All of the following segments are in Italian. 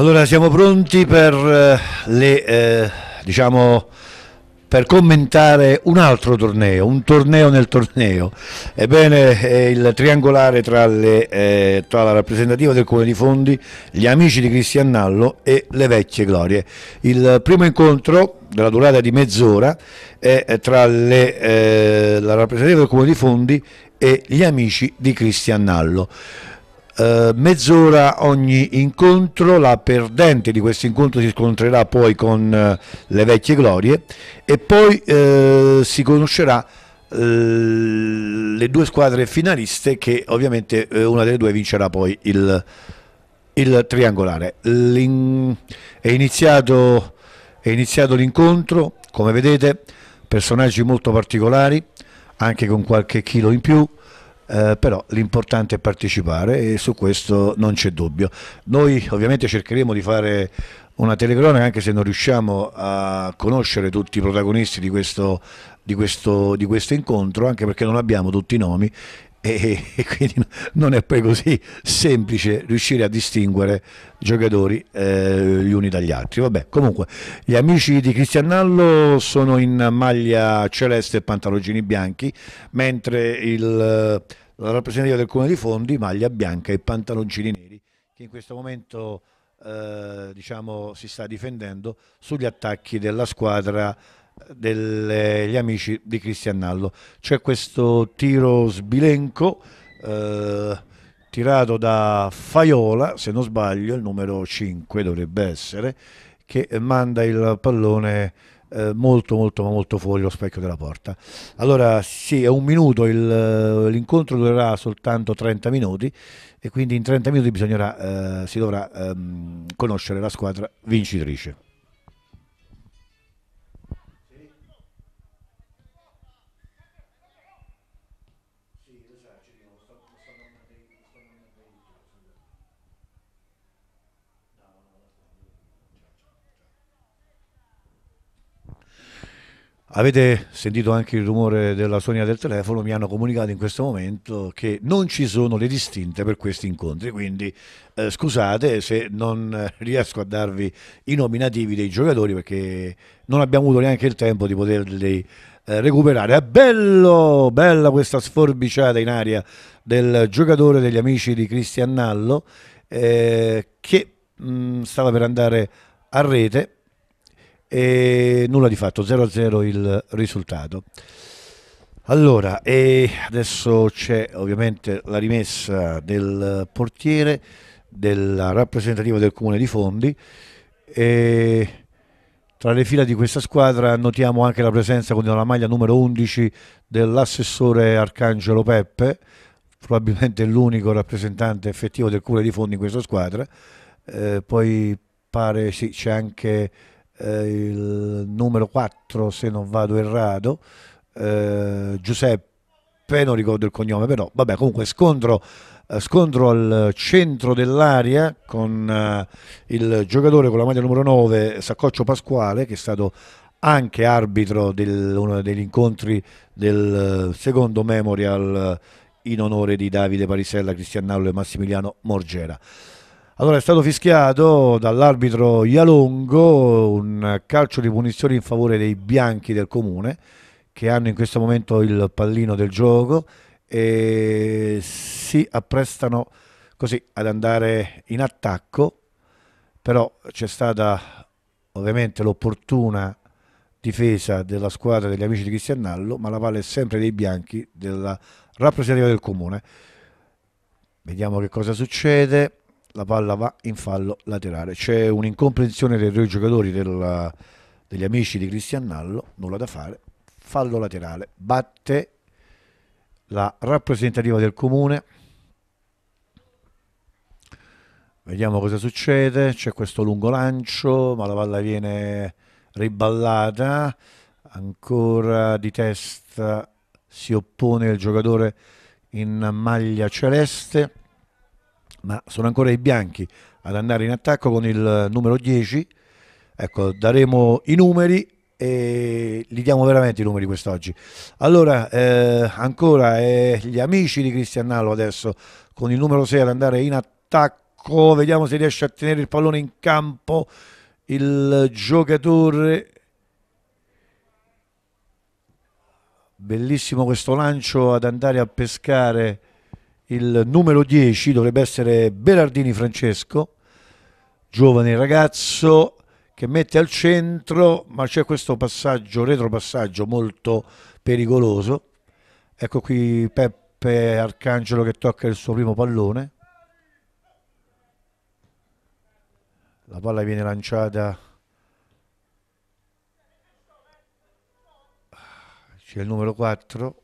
Allora siamo pronti per eh, le eh, diciamo per commentare un altro torneo, un torneo nel torneo. Ebbene, è il triangolare tra, le, eh, tra, la rappresentativa del Comune di Fondi, gli amici di Cristian Nallo e le vecchie glorie. Il primo incontro della durata di mezz'ora è tra le, eh, la rappresentativa del Comune di Fondi e gli amici di Cristian Uh, mezz'ora ogni incontro, la perdente di questo incontro si scontrerà poi con uh, le vecchie glorie e poi uh, si conoscerà le due squadre finaliste che ovviamente una delle due vincerà poi il, il triangolare. Iniziato, è iniziato l'incontro, come vedete, personaggi molto particolari, anche con qualche chilo in più, eh, però l'importante è partecipare e su questo non c'è dubbio. Noi ovviamente cercheremo di fare una telecronaca anche se non riusciamo a conoscere tutti i protagonisti di questo, di questo, di questo incontro, anche perché non abbiamo tutti i nomi e, quindi non è poi così semplice riuscire a distinguere giocatori eh, gli uni dagli altri. Vabbè, comunque, gli amici di Cristianallo sono in maglia celeste e pantaloncini bianchi, mentre il, la rappresentativa del Comune di Fondi maglia bianca e pantaloncini neri, che in questo momento eh, diciamo, si sta difendendo sugli attacchi della squadra degli amici di Cristian Nallo. C'è questo tiro sbilenco eh, tirato da Faiola, se non sbaglio, il numero 5 dovrebbe essere, che manda il pallone eh, molto molto molto fuori lo specchio della porta. Allora sì, è un minuto, l'incontro durerà soltanto 30 minuti e quindi in 30 minuti bisognerà, eh, si dovrà ehm, conoscere la squadra vincitrice. Avete sentito anche il rumore della suonia del telefono, mi hanno comunicato in questo momento che non ci sono le distinte per questi incontri, quindi eh, scusate se non riesco a darvi i nominativi dei giocatori perché non abbiamo avuto neanche il tempo di poterli eh, recuperare. È bello, bella questa sforbiciata in aria del giocatore degli amici di Cristian Nallo eh, che mh, mm, stava per andare a rete e nulla di fatto, 0-0 il risultato. Allora, e adesso c'è ovviamente la rimessa del portiere della rappresentativa del comune di Fondi e tra le fila di questa squadra notiamo anche la presenza con la maglia numero 11 dell'assessore Arcangelo Peppe, probabilmente l'unico rappresentante effettivo del comune di Fondi in questa squadra. Eh, poi pare sì, c'è anche il numero 4 se non vado errato, eh, Giuseppe, non ricordo il cognome però, vabbè comunque scontro, eh, scontro al centro dell'area con eh, il giocatore con la maglia numero 9, Saccoccio Pasquale, che è stato anche arbitro di uno degli incontri del secondo memorial in onore di Davide Parisella, Cristiannallo e Massimiliano Morgera. Allora è stato fischiato dall'arbitro Ialongo un calcio di punizione in favore dei bianchi del comune che hanno in questo momento il pallino del gioco e si apprestano così ad andare in attacco però c'è stata ovviamente l'opportuna difesa della squadra degli amici di Cristiannallo ma la palla è sempre dei bianchi della rappresentativa del comune. Vediamo che cosa succede la palla va in fallo laterale. C'è un'incomprensione dei due giocatori della, degli amici di Cristian Nallo, nulla da fare, fallo laterale, batte la rappresentativa del comune. Vediamo cosa succede, c'è questo lungo lancio, ma la palla viene riballata, ancora di testa si oppone il giocatore in maglia celeste ma sono ancora i bianchi ad andare in attacco con il numero 10 ecco daremo i numeri e li diamo veramente i numeri quest'oggi. Allora eh, ancora eh, gli amici di Cristian Nallo adesso con il numero 6 ad andare in attacco, vediamo se riesce a tenere il pallone in campo il giocatore. Bellissimo questo lancio ad andare a pescare il numero 10, dovrebbe essere Berardini Francesco, giovane ragazzo che mette al centro, ma c'è questo passaggio, retropassaggio molto pericoloso. Ecco qui Peppe Arcangelo che tocca il suo primo pallone. la palla viene lanciata c'è il numero 4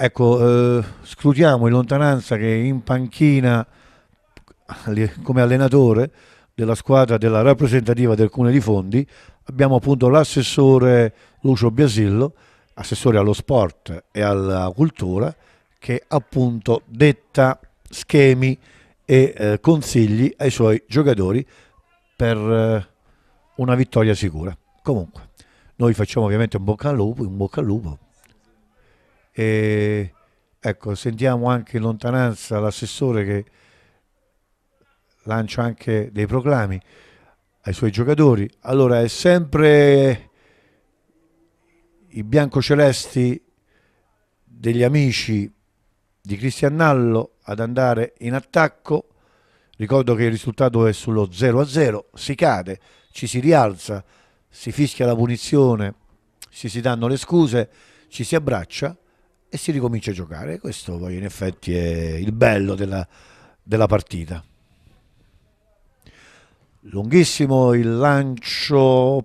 ecco eh, scrutiamo in lontananza che in panchina come allenatore della squadra della rappresentativa del Comune di Fondi abbiamo appunto l'assessore Lucio Biasillo assessore allo sport e alla cultura, che appunto detta schemi e eh, consigli ai suoi giocatori per eh, una vittoria sicura. Comunque, noi facciamo ovviamente un bocca al lupo, un bocca al lupo. E ecco, sentiamo anche in lontananza l'assessore che lancia anche dei proclami ai suoi giocatori. Allora è sempre i biancocelesti degli amici di Cristian Nallo ad andare in attacco. Ricordo che il risultato è sullo 0-0, si cade, ci si rialza, si fischia la punizione, ci si danno le scuse, ci si abbraccia e si ricomincia a giocare. Questo poi in effetti è il bello della, della partita. Lunghissimo il lancio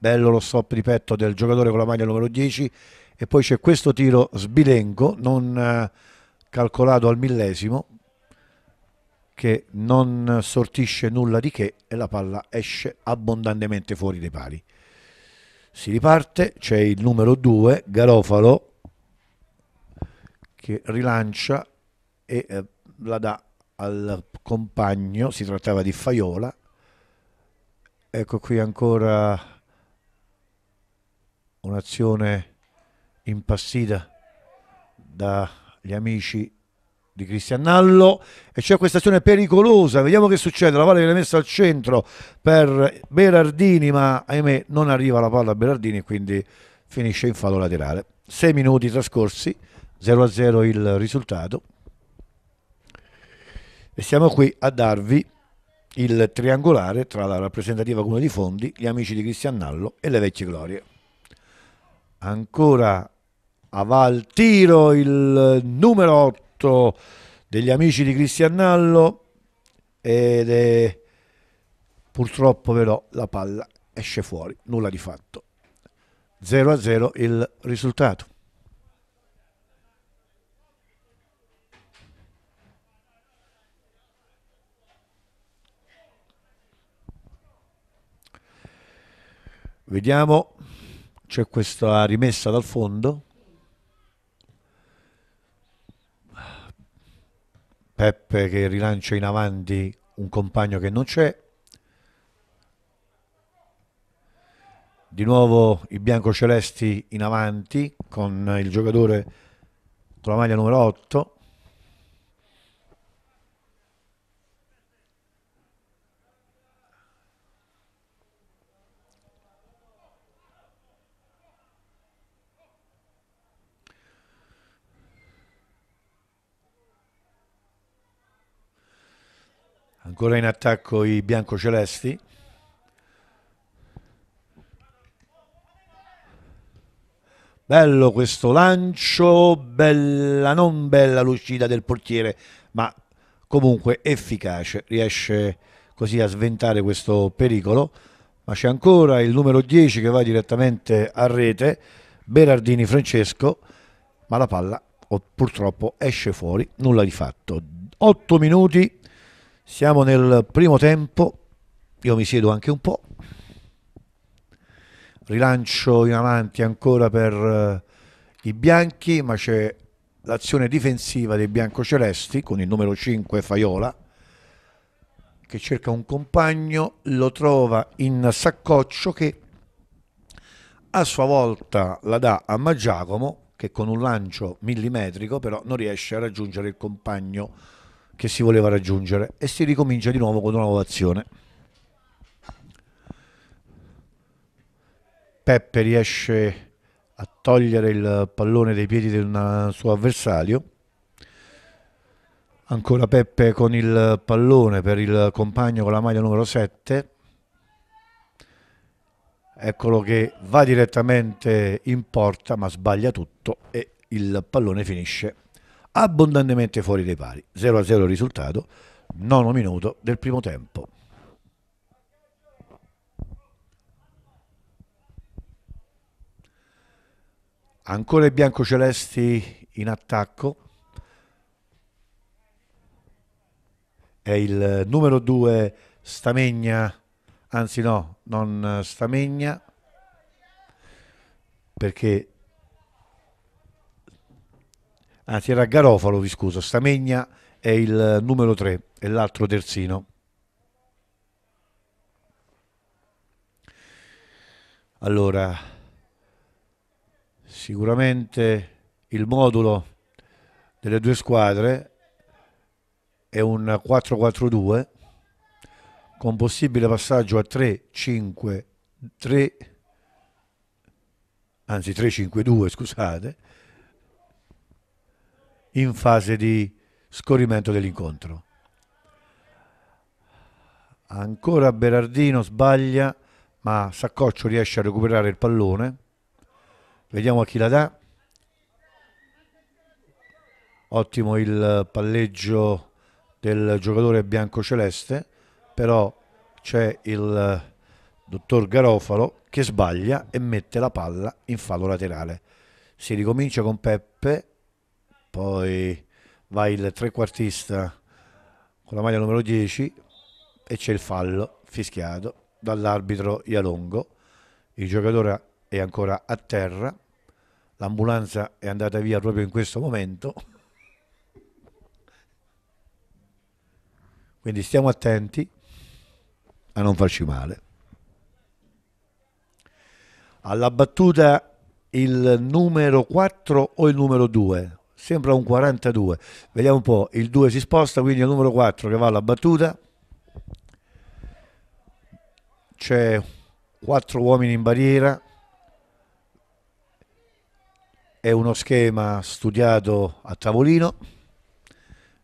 bello lo stop di petto del giocatore con la maglia numero 10 e poi c'è questo tiro sbilenco non eh, calcolato al millesimo che non sortisce nulla di che e la palla esce abbondantemente fuori dai pali si riparte c'è il numero 2 Garofalo che rilancia e eh, la dà al compagno si trattava di Faiola. Ecco qui ancora un'azione impassita dagli amici di Cristianallo e c'è questa azione pericolosa vediamo che succede. La palla viene messa al centro per Berardini ma ahimè non arriva la palla a Berardini quindi finisce in fallo laterale. 6 minuti trascorsi 0 a 0 il risultato e siamo qui a darvi il triangolare tra la rappresentativa Comune di Fondi, gli amici di Cristianallo e le vecchie glorie ancora va al tiro il numero 8 degli amici di Cristiannallo ed è purtroppo però la palla esce fuori, nulla di fatto. 0 a 0 il risultato. Vediamo. C'è questa rimessa dal fondo. Peppe che rilancia in avanti un compagno che non c'è. Di nuovo i biancocelesti in avanti con il giocatore con la maglia numero 8 Ancora in attacco i biancocelesti. Bello questo lancio, bella, non bella l'uscita del portiere, ma comunque efficace, riesce così a sventare questo pericolo. Ma c'è ancora il numero 10 che va direttamente a rete, Berardini Francesco, ma la palla purtroppo esce fuori, nulla di fatto. 8 minuti siamo nel primo tempo, io mi siedo anche un po', rilancio in avanti ancora per uh, i bianchi, ma c'è l'azione difensiva dei biancocelesti con il numero 5 Faiola che cerca un compagno, lo trova in Saccoccio che a sua volta la dà a Maggiacomo che con un lancio millimetrico però non riesce a raggiungere il compagno che si voleva raggiungere e si ricomincia di nuovo con una nuova azione. Peppe riesce a togliere il pallone dai piedi del suo avversario. Ancora Peppe con il pallone per il compagno con la maglia numero 7. Eccolo che va direttamente in porta ma sbaglia tutto e il pallone finisce abbondantemente fuori dai pari. 0-0 risultato, nono minuto del primo tempo. Ancora i biancocelesti in attacco. È il numero 2 Stamegna, anzi no, non Stamegna, perché anzi era Garofalo, vi scuso, Stamegna è il numero 3 e l'altro terzino. Allora, sicuramente il modulo delle due squadre è un 4-4-2 con possibile passaggio a 3-5-3 anzi 3-5-2 scusate in fase di scorrimento dell'incontro. Ancora Berardino sbaglia, ma Saccoccio riesce a recuperare il pallone. Vediamo a chi la dà. Ottimo il palleggio del giocatore bianco-celeste, però c'è il dottor Garofalo che sbaglia e mette la palla in fallo laterale. Si ricomincia con Peppe poi va il trequartista con la maglia numero 10 e c'è il fallo fischiato dall'arbitro Ialongo. Il giocatore è ancora a terra, l'ambulanza è andata via proprio in questo momento. Quindi stiamo attenti a non farci male. Alla battuta il numero 4 o il numero 2? Sembra un 42 vediamo un po' il 2 si sposta quindi il numero 4 che va alla battuta. C'è 4 uomini in barriera. È uno schema studiato a tavolino.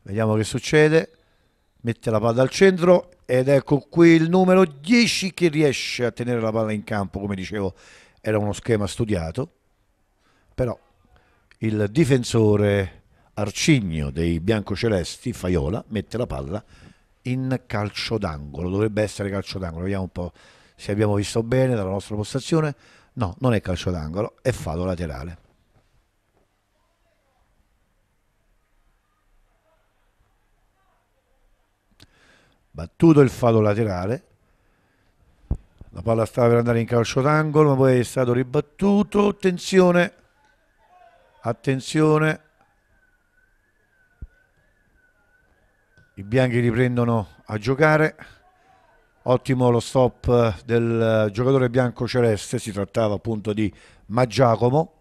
Vediamo che succede. Mette la palla al centro ed ecco qui il numero 10 che riesce a tenere la palla in campo. Come dicevo era uno schema studiato. Però il difensore arcigno dei biancocelesti, Faiola, mette la palla in calcio d'angolo. Dovrebbe essere calcio d'angolo. Vediamo un po' se abbiamo visto bene dalla nostra postazione. No, non è calcio d'angolo, è fallo laterale. Battuto il fallo laterale. La palla stava per andare in calcio d'angolo, ma poi è stato ribattuto. Attenzione attenzione. I bianchi riprendono a giocare. Ottimo lo stop del giocatore bianco celeste si trattava appunto di Maggiacomo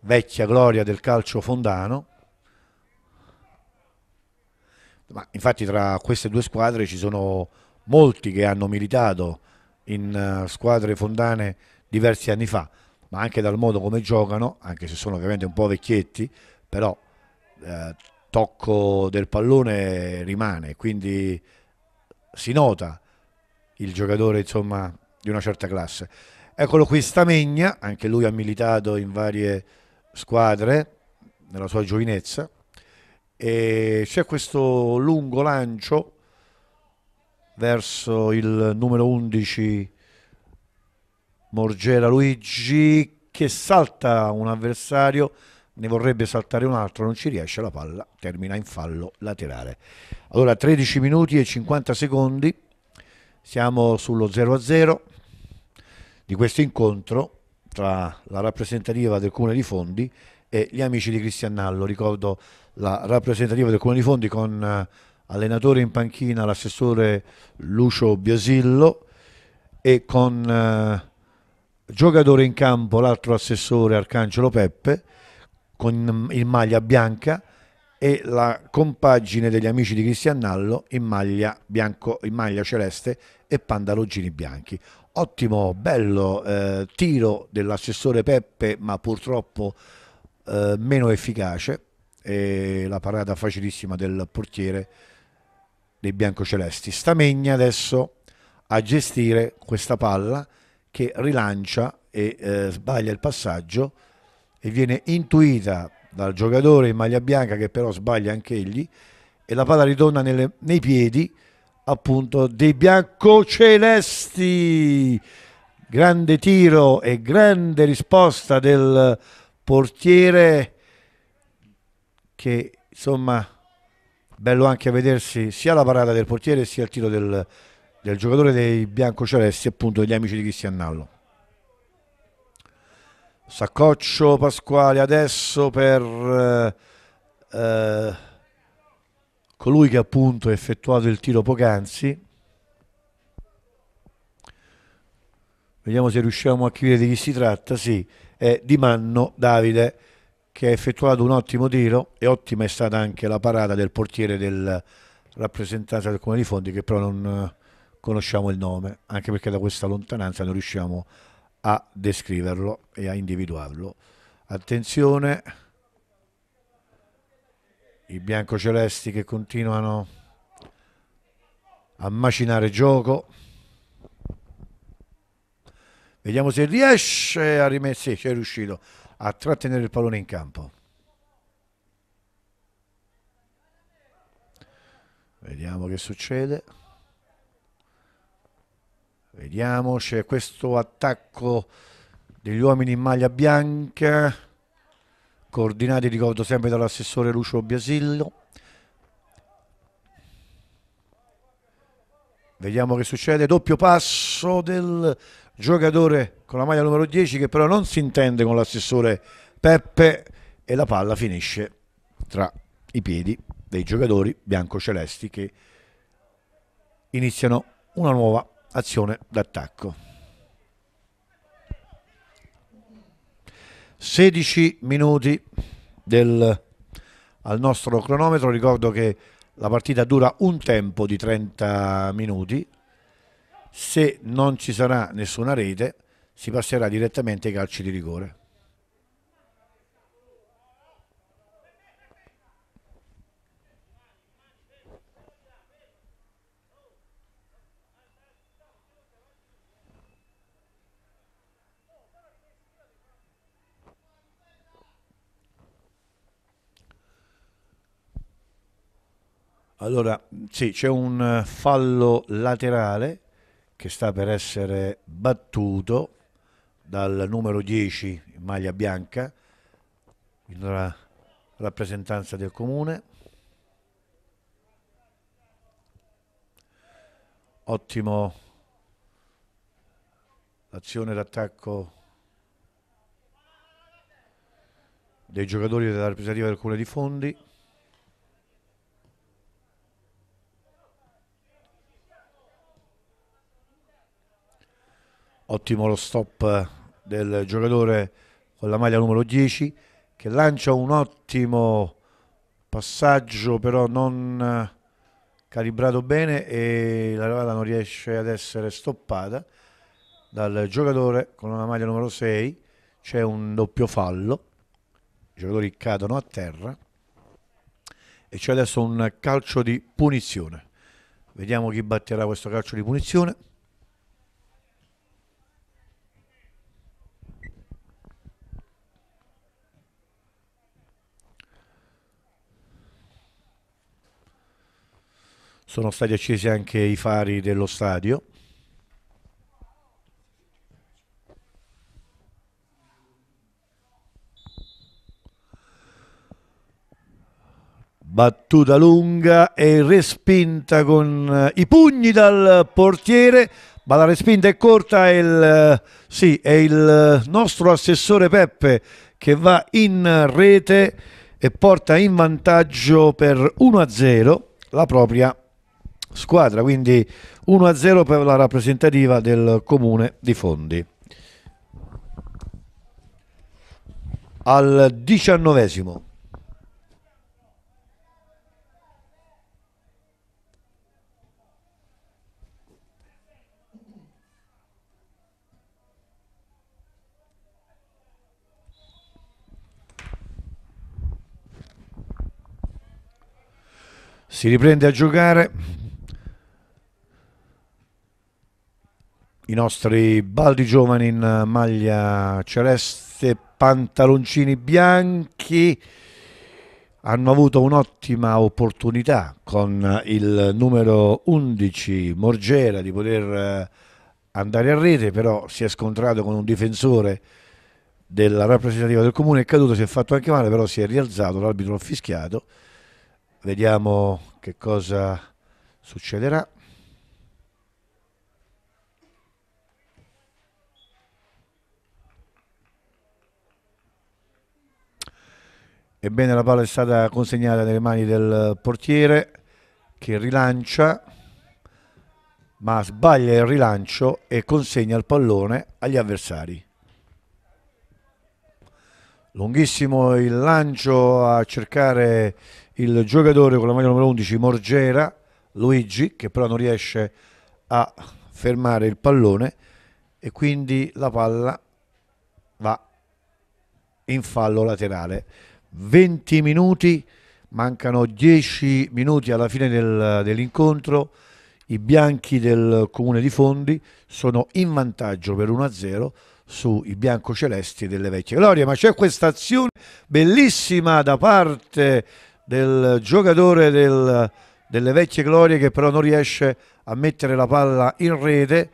vecchia gloria del calcio fondano. Ma infatti tra queste due squadre ci sono molti che hanno militato in squadre fondane diversi anni fa ma anche dal modo come giocano, anche se sono ovviamente un po' vecchietti, però eh, tocco del pallone rimane, quindi si nota il giocatore insomma di una certa classe. Eccolo qui Stamegna, anche lui ha militato in varie squadre nella sua giovinezza e c'è questo lungo lancio verso il numero 11 Morgera Luigi che salta un avversario, ne vorrebbe saltare un altro, non ci riesce, la palla termina in fallo laterale. Allora 13 minuti e 50 secondi, siamo sullo 0-0 di questo incontro tra la rappresentativa del Comune di Fondi e gli amici di Cristiannallo. Ricordo la rappresentativa del Comune di Fondi con eh, allenatore in panchina l'assessore Lucio Biasillo e con eh, giocatore in campo l'altro assessore Arcangelo Peppe con in maglia bianca e la compagine degli amici di Cristian Nallo in maglia, bianco, in maglia celeste e pantaloncini bianchi. Ottimo, bello eh, tiro dell'assessore Peppe, ma purtroppo eh, meno efficace. E la parata facilissima del portiere dei biancocelesti. Stamegna adesso a gestire questa palla che rilancia e eh, sbaglia il passaggio e viene intuita dal giocatore in maglia bianca che però sbaglia anche egli e la palla ritorna nelle, nei piedi appunto dei biancocelesti. Grande tiro e grande risposta del portiere che insomma bello anche vedersi sia la parata del portiere sia il tiro del, del giocatore dei biancocelesti appunto degli amici di Cristian Nallo Saccoccio Pasquale adesso per eh, eh, colui che appunto ha effettuato il tiro poc'anzi. Vediamo se riusciamo a capire di chi si tratta. Sì, è Di Manno Davide che ha effettuato un ottimo tiro e ottima è stata anche la parata del portiere del rappresentante del Comune di Fondi che però non conosciamo il nome, anche perché da questa lontananza non riusciamo a descriverlo e a individuarlo. Attenzione, i biancocelesti che continuano a macinare gioco. Vediamo se riesce a rimettere, sì, c'è riuscito a trattenere il pallone in campo. Vediamo che succede. Vediamo, c'è questo attacco degli uomini in maglia bianca, coordinati, ricordo sempre dall'assessore Lucio Biasillo. Vediamo che succede, doppio passo del giocatore con la maglia numero 10 che però non si intende con l'assessore Peppe e la palla finisce tra i piedi dei giocatori bianco-celesti che iniziano una nuova azione d'attacco. 16 minuti del, al nostro cronometro, ricordo che la partita dura un tempo di 30 minuti, se non ci sarà nessuna rete si passerà direttamente ai calci di rigore. Allora, sì, c'è un eh, fallo laterale che sta per essere battuto dal numero 10 in maglia bianca, in rappresentanza del comune. Ottimo l'azione d'attacco dei giocatori della rappresentativa del comune di Fondi. Ottimo lo stop del giocatore con la maglia numero 10 che lancia un ottimo passaggio però non calibrato bene e la palla non riesce ad essere stoppata dal giocatore con la maglia numero 6 c'è un doppio fallo i giocatori cadono a terra e c'è adesso un calcio di punizione. Vediamo chi batterà questo calcio di punizione sono stati accesi anche i fari dello stadio. Battuta lunga e respinta con eh, i pugni dal portiere, ma la respinta è corta e il, eh, sì, è il nostro assessore Peppe che va in rete e porta in vantaggio per 1-0 la propria squadra, quindi 1-0 per la rappresentativa del comune di Fondi. al diciannovesimo. Si riprende a giocare i nostri baldi giovani in maglia celeste, pantaloncini bianchi. Hanno avuto un'ottima opportunità con il numero 11 Morgera di poter eh, andare a rete, però si è scontrato con un difensore della rappresentativa del comune, è caduto, si è fatto anche male, però si è rialzato, l'arbitro l'ha fischiato. Vediamo che cosa succederà. Ebbene la palla è stata consegnata nelle mani del portiere che rilancia ma sbaglia il rilancio e consegna il pallone agli avversari. Lunghissimo il lancio a cercare il giocatore con la maglia numero 11 Morgera, Luigi, che però non riesce a fermare il pallone e quindi la palla va in fallo laterale. 20 minuti, mancano 10 minuti alla fine del, dell'incontro, i bianchi del comune di Fondi sono in vantaggio per 1-0 sui biancocelesti delle vecchie glorie, ma c'è questa azione bellissima da parte del giocatore del, delle vecchie glorie che però non riesce a mettere la palla in rete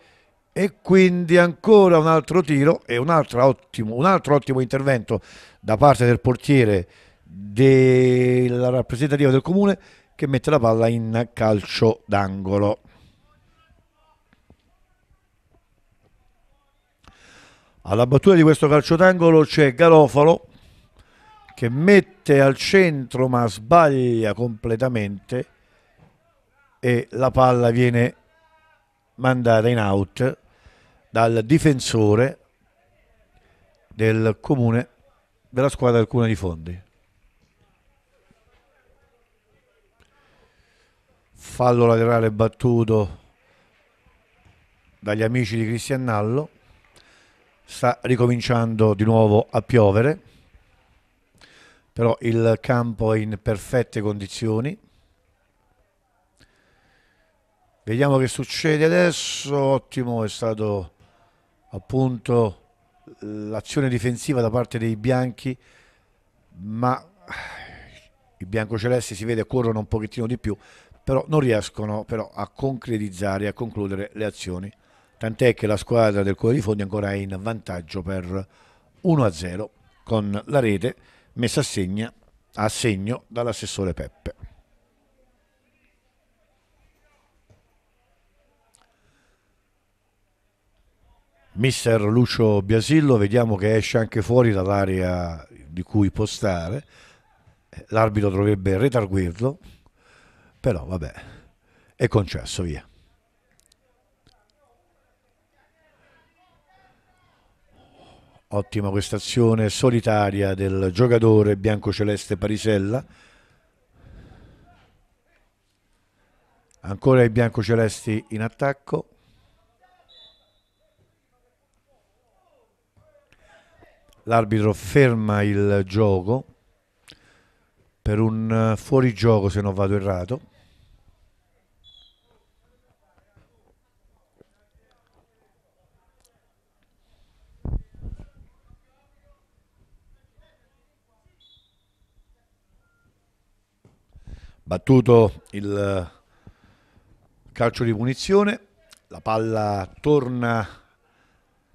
e quindi ancora un altro tiro e un altro ottimo, un altro ottimo intervento da parte del portiere della rappresentativa del comune che mette la palla in calcio d'angolo. Alla battuta di questo calcio d'angolo c'è Garofalo che mette al centro ma sbaglia completamente e la palla viene mandata in out dal difensore del comune della squadra del Cuneo di Fondi. Fallo laterale battuto dagli amici di Cristian Nallo. Sta ricominciando di nuovo a piovere però il campo è in perfette condizioni. Vediamo che succede adesso, ottimo è stato appunto l'azione difensiva da parte dei bianchi, ma i biancocelesti si vede corrono un pochettino di più, però non riescono però a concretizzare, a concludere le azioni. Tant'è che la squadra del Cuore di Fondi ancora è in vantaggio per 1-0 con la rete messa a, segna, a segno dall'assessore Peppe. Mister Lucio Biasillo, vediamo che esce anche fuori dall'area di cui può stare. L'arbitro dovrebbe retarguirlo, però vabbè, è concesso, via. Ottima questa azione solitaria del giocatore biancoceleste Parisella. Ancora i biancocelesti in attacco. L'arbitro ferma il gioco per un fuorigioco se non vado errato. battuto il calcio di punizione, la palla torna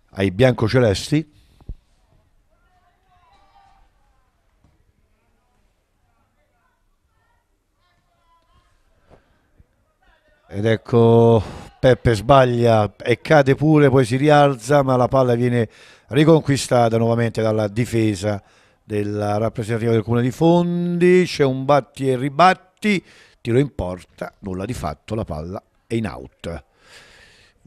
ai biancocelesti. Ed ecco Peppe sbaglia e cade pure, poi si rialza, ma la palla viene riconquistata nuovamente dalla difesa della rappresentativa del Comune di Fondi. C'è un batti e ribatti tiro in porta, nulla di fatto, la palla è in out.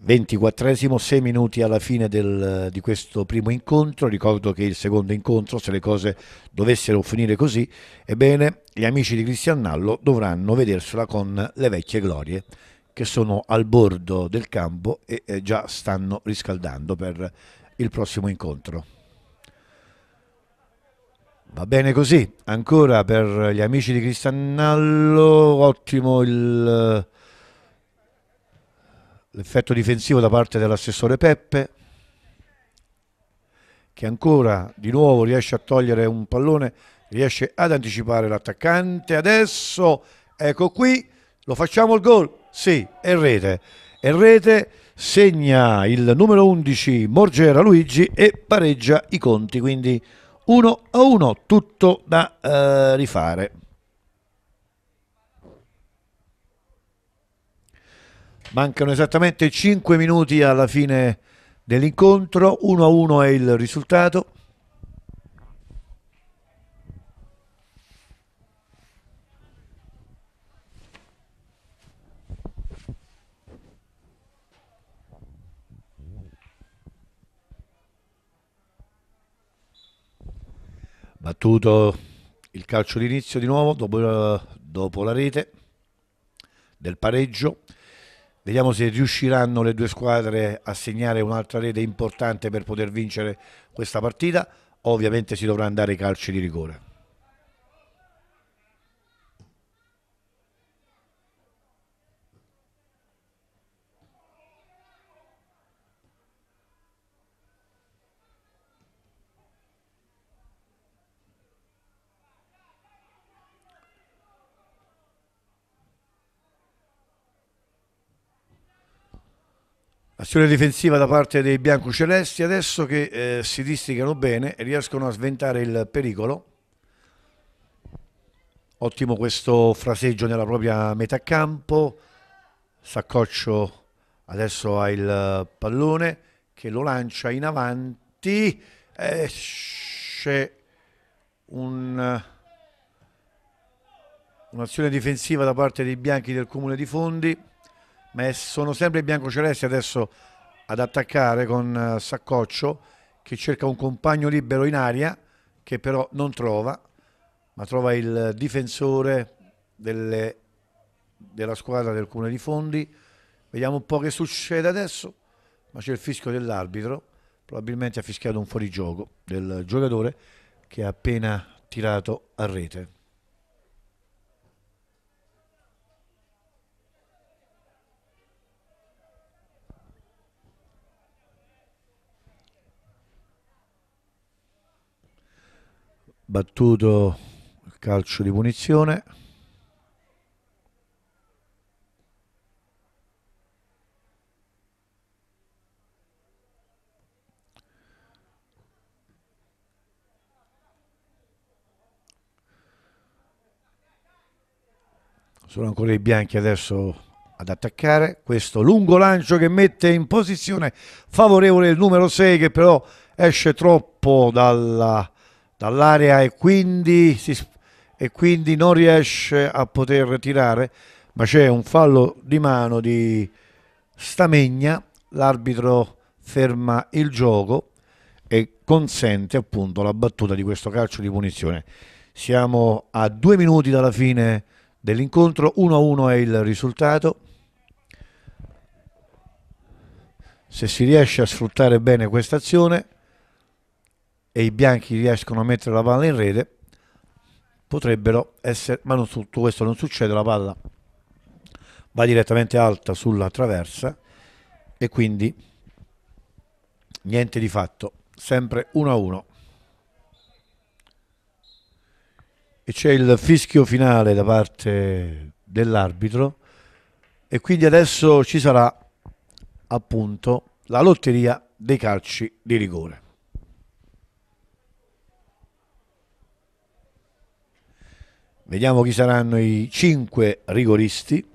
24esimo, 6 minuti alla fine del, di questo primo incontro. Ricordo che il secondo incontro, se le cose dovessero finire così, ebbene, gli amici di Cristian Nallo dovranno vedersela con le vecchie glorie che sono al bordo del campo e eh, già stanno riscaldando per il prossimo incontro. Va bene così, ancora per gli amici di Cristannallo, ottimo il, l'effetto difensivo da parte dell'assessore Peppe, che ancora di nuovo riesce a togliere un pallone, riesce ad anticipare l'attaccante, adesso ecco qui, lo facciamo il gol, sì, è rete, è rete, segna il numero 11 Morgera Luigi e pareggia i conti, quindi 1 a 1, tutto da eh, rifare. Mancano esattamente 5 minuti alla fine dell'incontro, 1 a 1 è il risultato. Battuto il calcio d'inizio di nuovo dopo, dopo la rete del pareggio. Vediamo se riusciranno le due squadre a segnare un'altra rete importante per poter vincere questa partita. Ovviamente si dovrà andare ai calci di rigore. Azione difensiva da parte dei biancocelesti adesso che eh, si districano bene e riescono a sventare il pericolo. Ottimo questo fraseggio nella propria metà campo. Saccoccio adesso ha il pallone che lo lancia in avanti. Esce un, un'azione difensiva da parte dei bianchi del comune di Fondi ma sono sempre i biancocelesti adesso ad attaccare con uh, Saccoccio che cerca un compagno libero in aria che però non trova, ma trova il difensore delle, della squadra del Comune di Fondi. Vediamo un po' che succede adesso, ma c'è il fischio dell'arbitro, probabilmente ha fischiato un fuorigioco del giocatore che ha appena tirato a rete. Battuto il calcio di punizione. Sono ancora i bianchi adesso ad attaccare. Questo lungo lancio che mette in posizione favorevole il numero 6 che però esce troppo dalla dall'area e quindi, si, e quindi non riesce a poter tirare, ma c'è un fallo di mano di Stamegna, l'arbitro ferma il gioco e consente appunto la battuta di questo calcio di punizione. Siamo a due minuti dalla fine dell'incontro, 1-1 è il risultato. Se si riesce a sfruttare bene questa azione, e i bianchi riescono a mettere la palla in rete, potrebbero essere, ma non tutto questo non succede, la palla va direttamente alta sulla traversa e quindi niente di fatto, sempre 1 a 1. E c'è il fischio finale da parte dell'arbitro e quindi adesso ci sarà appunto la lotteria dei calci di rigore. Vediamo chi saranno i cinque rigoristi.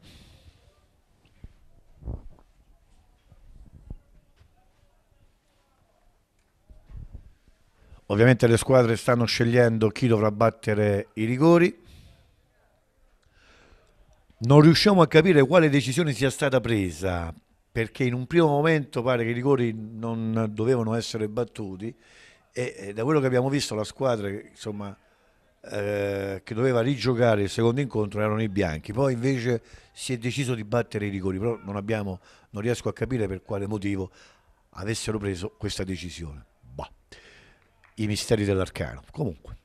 Ovviamente le squadre stanno scegliendo chi dovrà battere i rigori. Non riusciamo a capire quale decisione sia stata presa perché in un primo momento pare che i rigori non dovevano essere battuti e, e da quello che abbiamo visto la squadra insomma, eh, che doveva rigiocare il secondo incontro erano i bianchi, poi invece si è deciso di battere i rigori, però non, abbiamo, non riesco a capire per quale motivo avessero preso questa decisione. Bah. I misteri dell'arcano. Comunque,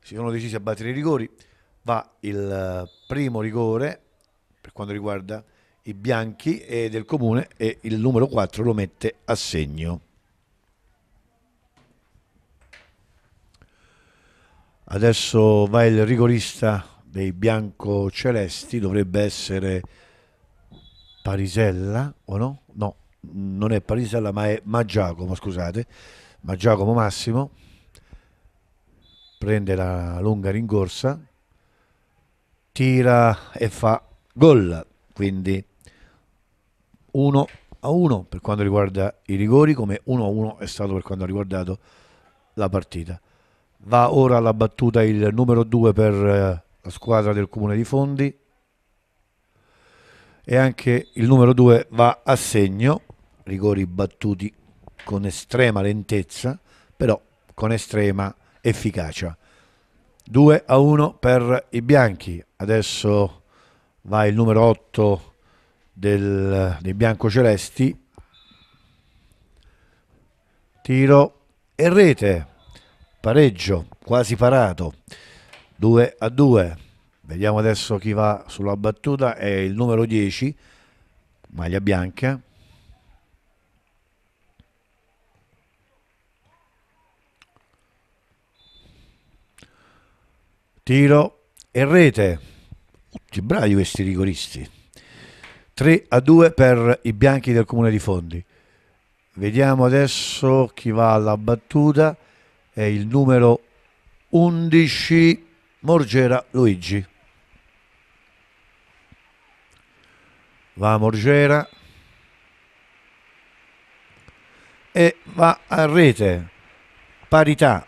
si sono decisi a battere i rigori, va il primo rigore per quanto riguarda i bianchi e del comune e il numero 4 lo mette a segno. Adesso va il rigorista dei bianco-celesti, dovrebbe essere Parisella o no? No, non è Parisella ma è Maggiacomo, scusate, Maggiacomo Massimo, prende la lunga rincorsa, tira e fa gol, quindi 1 a 1 per quanto riguarda i rigori, come 1 a 1 è stato per quanto ha riguardato la partita. Va ora alla battuta il numero 2 per eh, la squadra del Comune di Fondi e anche il numero 2 va a segno, rigori battuti con estrema lentezza, però con estrema efficacia. 2 a 1 per i bianchi. Adesso va il numero 8 del, dei biancocelesti tiro e rete pareggio quasi parato. 2 a 2 vediamo adesso chi va sulla battuta. È il numero 10 maglia bianca. Tiro e rete. Tutti bravi questi rigoristi. 3 a 2 per i bianchi del comune di Fondi. Vediamo adesso chi va alla battuta, è il numero 11 Morgera Luigi. Va Morgera e va a rete, parità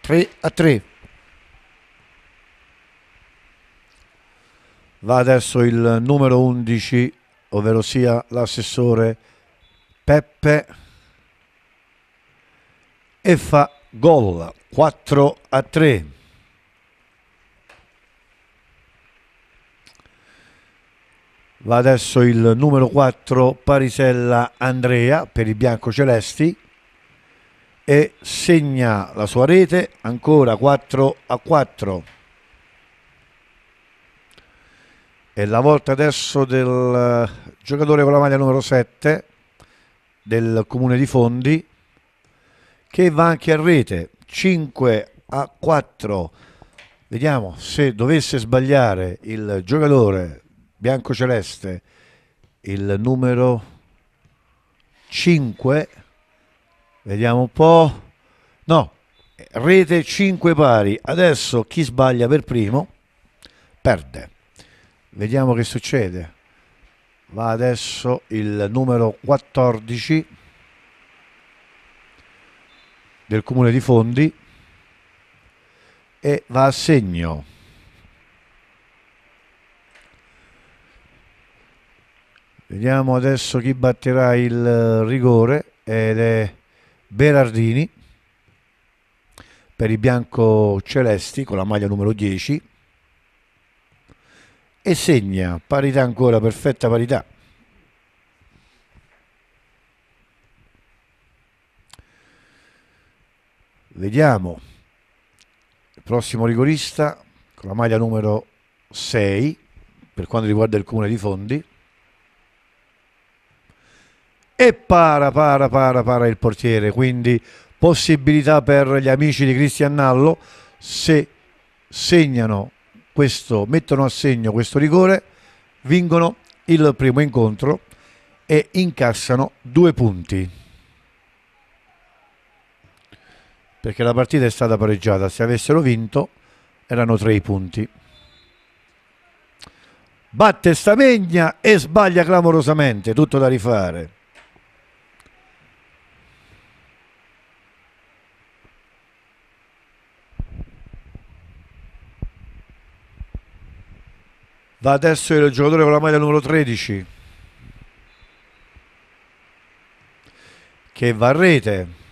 3 a 3. Va adesso il numero 11, ovvero sia l'assessore Peppe e fa gol 4 a 3. Va adesso il numero 4 Parisella Andrea per i biancocelesti e segna la sua rete ancora 4 a 4. È la volta adesso del giocatore con la maglia numero 7 del comune di Fondi che va anche a rete. 5 a 4 vediamo se dovesse sbagliare il giocatore biancoceleste il numero 5 vediamo un po' no rete 5 pari. Adesso chi sbaglia per primo perde. Vediamo che succede. Va adesso il numero 14 del comune di Fondi e va a segno. Vediamo adesso chi batterà il rigore ed è Berardini per i bianco celesti con la maglia numero 10 e segna parità ancora, perfetta parità. Vediamo il prossimo rigorista con la maglia numero 6 per quanto riguarda il comune di Fondi. E para, para, para, para il portiere, quindi possibilità per gli amici di Cristian Nallo se segnano questo, mettono a segno questo rigore, vincono il primo incontro e incassano due punti. Perché la partita è stata pareggiata, se avessero vinto erano tre i punti. Batte Stamegna e sbaglia clamorosamente, tutto da rifare. Va adesso il giocatore con la maglia numero 13. che va a rete.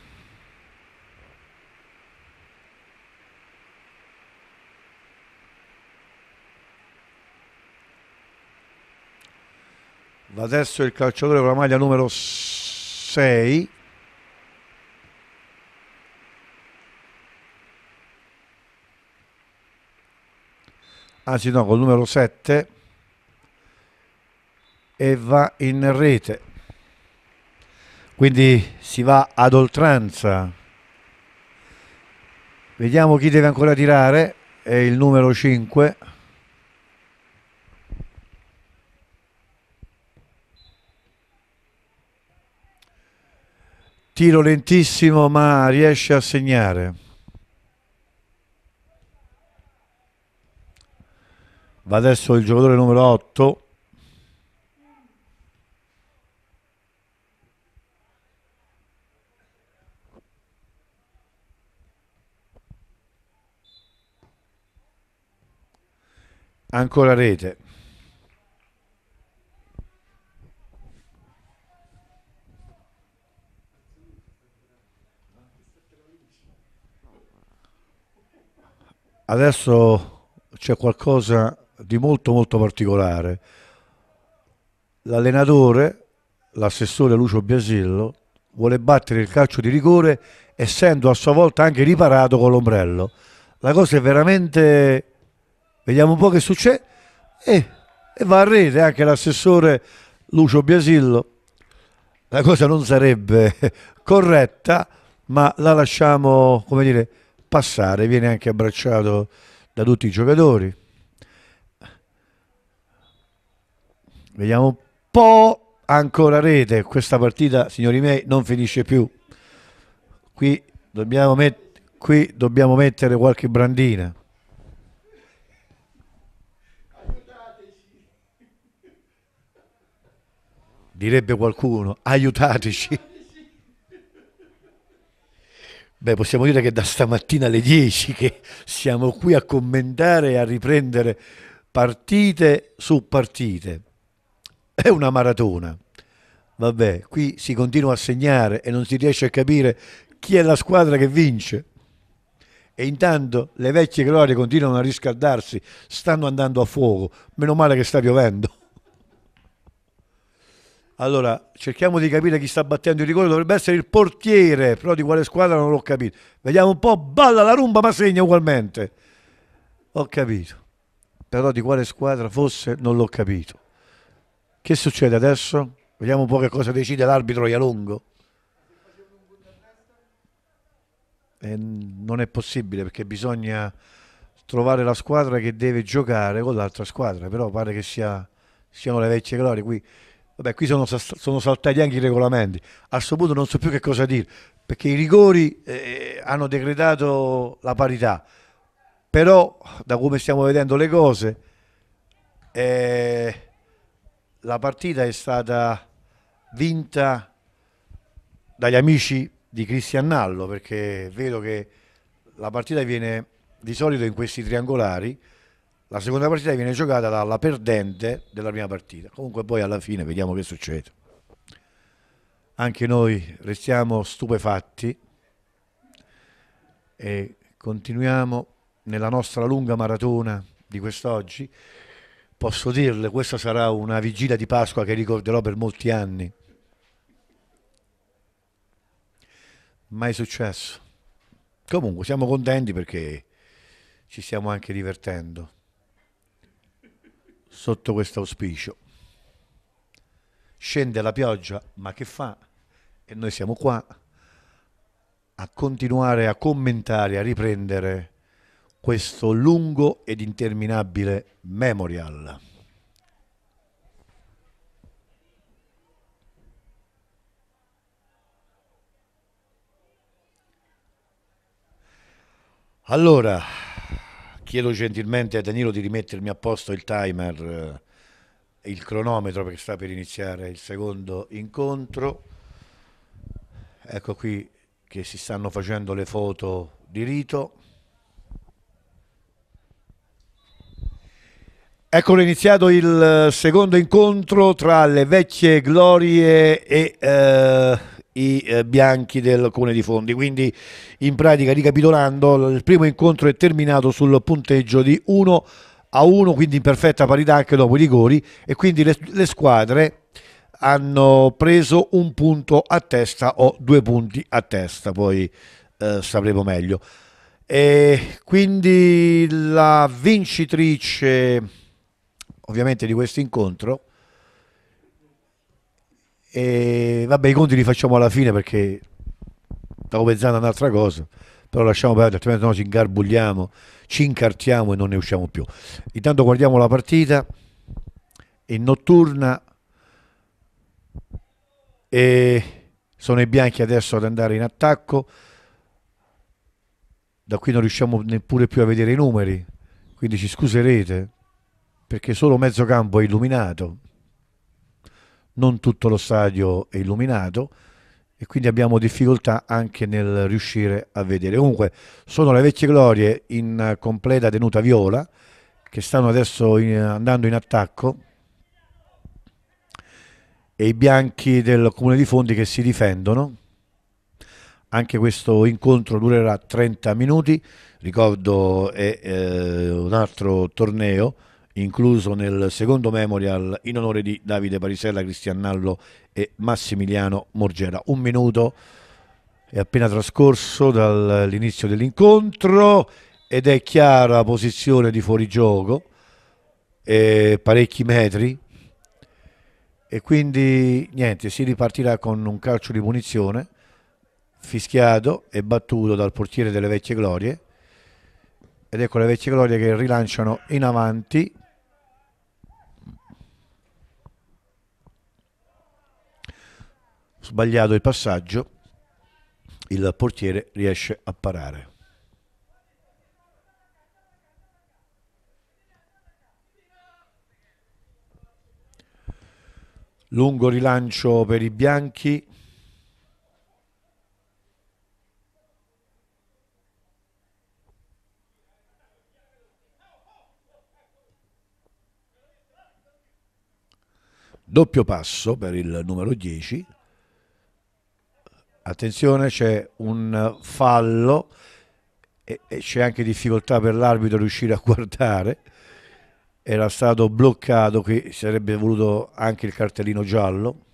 Va adesso il calciatore con la maglia numero 6. Anzi no, col numero 7 e va in rete. Quindi si va ad oltranza. Vediamo chi deve ancora tirare. È il numero 5. Tiro lentissimo ma riesce a segnare. Va adesso il giocatore numero 8. ancora rete. Adesso c'è qualcosa di molto molto particolare. L'allenatore, l'assessore Lucio Biasillo, vuole battere il calcio di rigore essendo a sua volta anche riparato con l'ombrello. La cosa è veramente vediamo un po' che succede e, e va a rete anche l'assessore Lucio Biasillo la cosa non sarebbe corretta ma la lasciamo come dire passare viene anche abbracciato da tutti i giocatori. Vediamo un po' ancora rete. Questa partita signori miei non finisce più. Qui dobbiamo, met- qui dobbiamo mettere qualche brandina. Direbbe qualcuno, aiutateci. Beh, possiamo dire che da stamattina alle 10 che siamo qui a commentare e a riprendere partite su partite. È una maratona. Vabbè, qui si continua a segnare e non si riesce a capire chi è la squadra che vince. E intanto le vecchie glorie continuano a riscaldarsi, stanno andando a fuoco. Meno male che sta piovendo. Allora, cerchiamo di capire chi sta battendo il rigore, dovrebbe essere il portiere, però di quale squadra non l'ho capito. Vediamo un po', balla la rumba ma segna ugualmente. Ho capito, però di quale squadra fosse non l'ho capito. Che succede adesso? Vediamo un po' che cosa decide l'arbitro Ialongo. E non è possibile perché bisogna trovare la squadra che deve giocare con l'altra squadra, però pare che sia, siano le vecchie glorie qui Vabbè, qui sono, sono, saltati anche i regolamenti. A questo punto non so più che cosa dire, perché i rigori eh, hanno decretato la parità. Però, da come stiamo vedendo le cose, eh, la partita è stata vinta dagli amici di Cristian Nallo, perché vedo che la partita viene di solito in questi triangolari la seconda partita viene giocata dalla perdente della prima partita. Comunque poi alla fine vediamo che succede. Anche noi restiamo stupefatti e continuiamo nella nostra lunga maratona di quest'oggi. Posso dirle, questa sarà una vigilia di Pasqua che ricorderò per molti anni. Mai successo. Comunque siamo contenti perché ci stiamo anche divertendo sotto questo auspicio. Scende la pioggia, ma che fa? E noi siamo qua a continuare a commentare, a riprendere questo lungo ed interminabile memorial. Allora, chiedo gentilmente a Danilo di rimettermi a posto il timer, eh, il cronometro perché sta per iniziare il secondo incontro. Ecco qui che si stanno facendo le foto di rito. Eccolo iniziato il secondo incontro tra le vecchie glorie e eh, i eh, bianchi del Comune di Fondi. Quindi in pratica ricapitolando il primo incontro è terminato sul punteggio di 1 a 1, quindi in perfetta parità anche dopo i rigori e quindi le, le squadre hanno preso un punto a testa o due punti a testa, poi eh, sapremo meglio. E quindi la vincitrice ovviamente di questo incontro e vabbè i conti li facciamo alla fine perché stavo pensando a un'altra cosa però lasciamo perdere altrimenti no ci ingarbugliamo ci incartiamo e non ne usciamo più. Intanto guardiamo la partita in notturna e sono i bianchi adesso ad andare in attacco. Da qui non riusciamo neppure più a vedere i numeri quindi ci scuserete perché solo mezzo campo è illuminato non tutto lo stadio è illuminato e quindi abbiamo difficoltà anche nel riuscire a vedere comunque sono le vecchie glorie in completa tenuta viola che stanno adesso in, andando in attacco e i bianchi del comune di Fondi che si difendono. Anche questo incontro durerà 30 minuti, ricordo è eh, un altro torneo incluso nel secondo memorial in onore di Davide Parisella, Cristian Nallo e Massimiliano Morgera. Un minuto è appena trascorso dall'inizio dell'incontro ed è chiara posizione di fuorigioco, parecchi metri e quindi niente, si ripartirà con un calcio di punizione fischiato e battuto dal portiere delle vecchie glorie ed ecco le vecchie glorie che rilanciano in avanti sbagliato il passaggio il portiere riesce a parare. Lungo rilancio per i bianchi. Doppio passo per il numero 10 attenzione c'è un fallo e, c'è anche difficoltà per l'arbitro riuscire a guardare. Era stato bloccato qui sarebbe voluto anche il cartellino giallo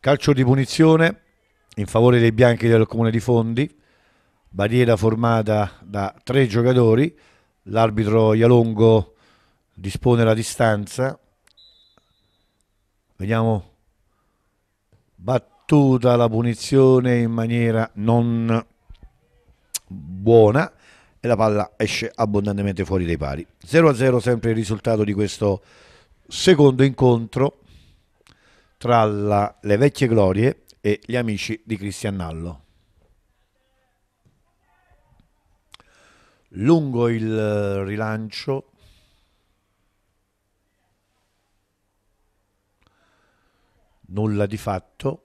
calcio di punizione in favore dei bianchi del comune di Fondi, barriera formata da tre giocatori, l'arbitro Ialongo dispone la distanza, vediamo. Battuta la punizione in maniera non buona e la palla esce abbondantemente fuori dai pari. 0 a 0 sempre il risultato di questo secondo incontro tra la, le vecchie glorie e gli amici di Cristian Nallo. Lungo il rilancio nulla di fatto.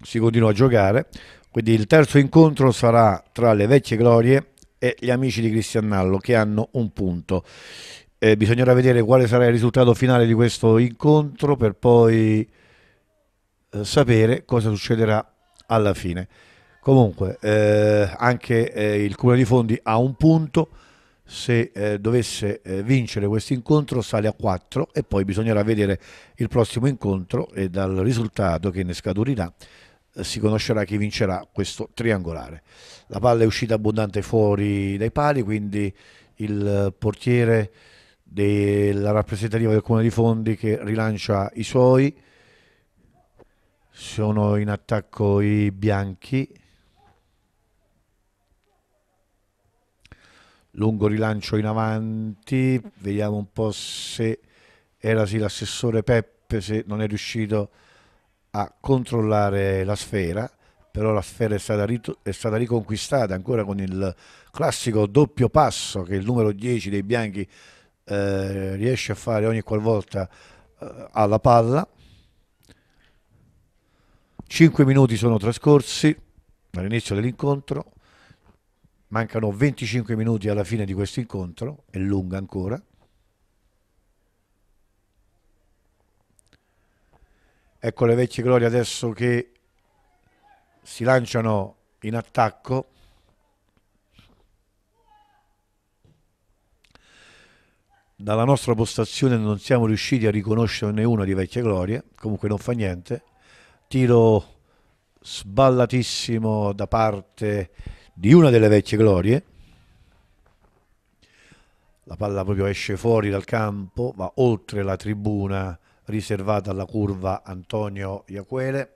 Si continua a giocare, quindi il terzo incontro sarà tra le vecchie glorie e gli amici di Cristian Nallo che hanno un punto. Eh, bisognerà vedere quale sarà il risultato finale di questo incontro per poi eh, sapere cosa succederà alla fine. Comunque, eh, anche eh, il Comune di Fondi ha un punto, se eh, dovesse eh, vincere questo incontro sale a 4 e poi bisognerà vedere il prossimo incontro e dal risultato che ne scaturirà si conoscerà chi vincerà questo triangolare. La palla è uscita abbondante fuori dai pali, quindi il portiere della rappresentativa del Comune di Fondi che rilancia i suoi. Sono in attacco i bianchi. Lungo rilancio in avanti, vediamo un po' se era sì l'assessore Peppe, se non è riuscito a a controllare la sfera, però la sfera è stata, è stata, riconquistata ancora con il classico doppio passo che il numero 10 dei bianchi eh, riesce a fare ogni qualvolta eh, alla palla. 5 minuti sono trascorsi dall'inizio dell'incontro, mancano 25 minuti alla fine di questo incontro, è lunga ancora. Ecco le vecchie glorie adesso che si lanciano in attacco. Dalla nostra postazione non siamo riusciti a riconoscerne una di vecchie glorie, comunque non fa niente. Tiro sballatissimo da parte di una delle vecchie glorie. La palla proprio esce fuori dal campo, va oltre la tribuna riservata alla curva Antonio Iaquele.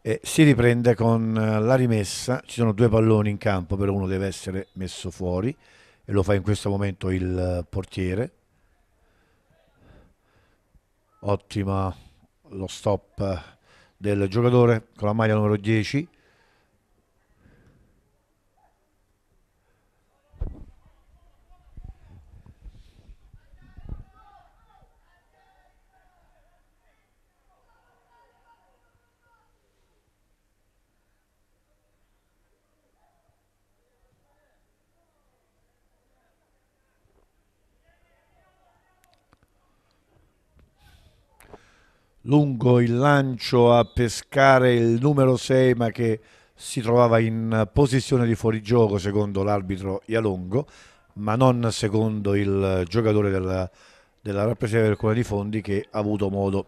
E si riprende con la rimessa, ci sono due palloni in campo, però uno deve essere messo fuori e lo fa in questo momento il portiere. Ottima lo stop del giocatore con la maglia numero 10 lungo il lancio a pescare il numero 6 ma che si trovava in posizione di fuorigioco secondo l'arbitro Ialongo ma non secondo il giocatore della, della rappresentazione del Comune di Fondi che ha avuto modo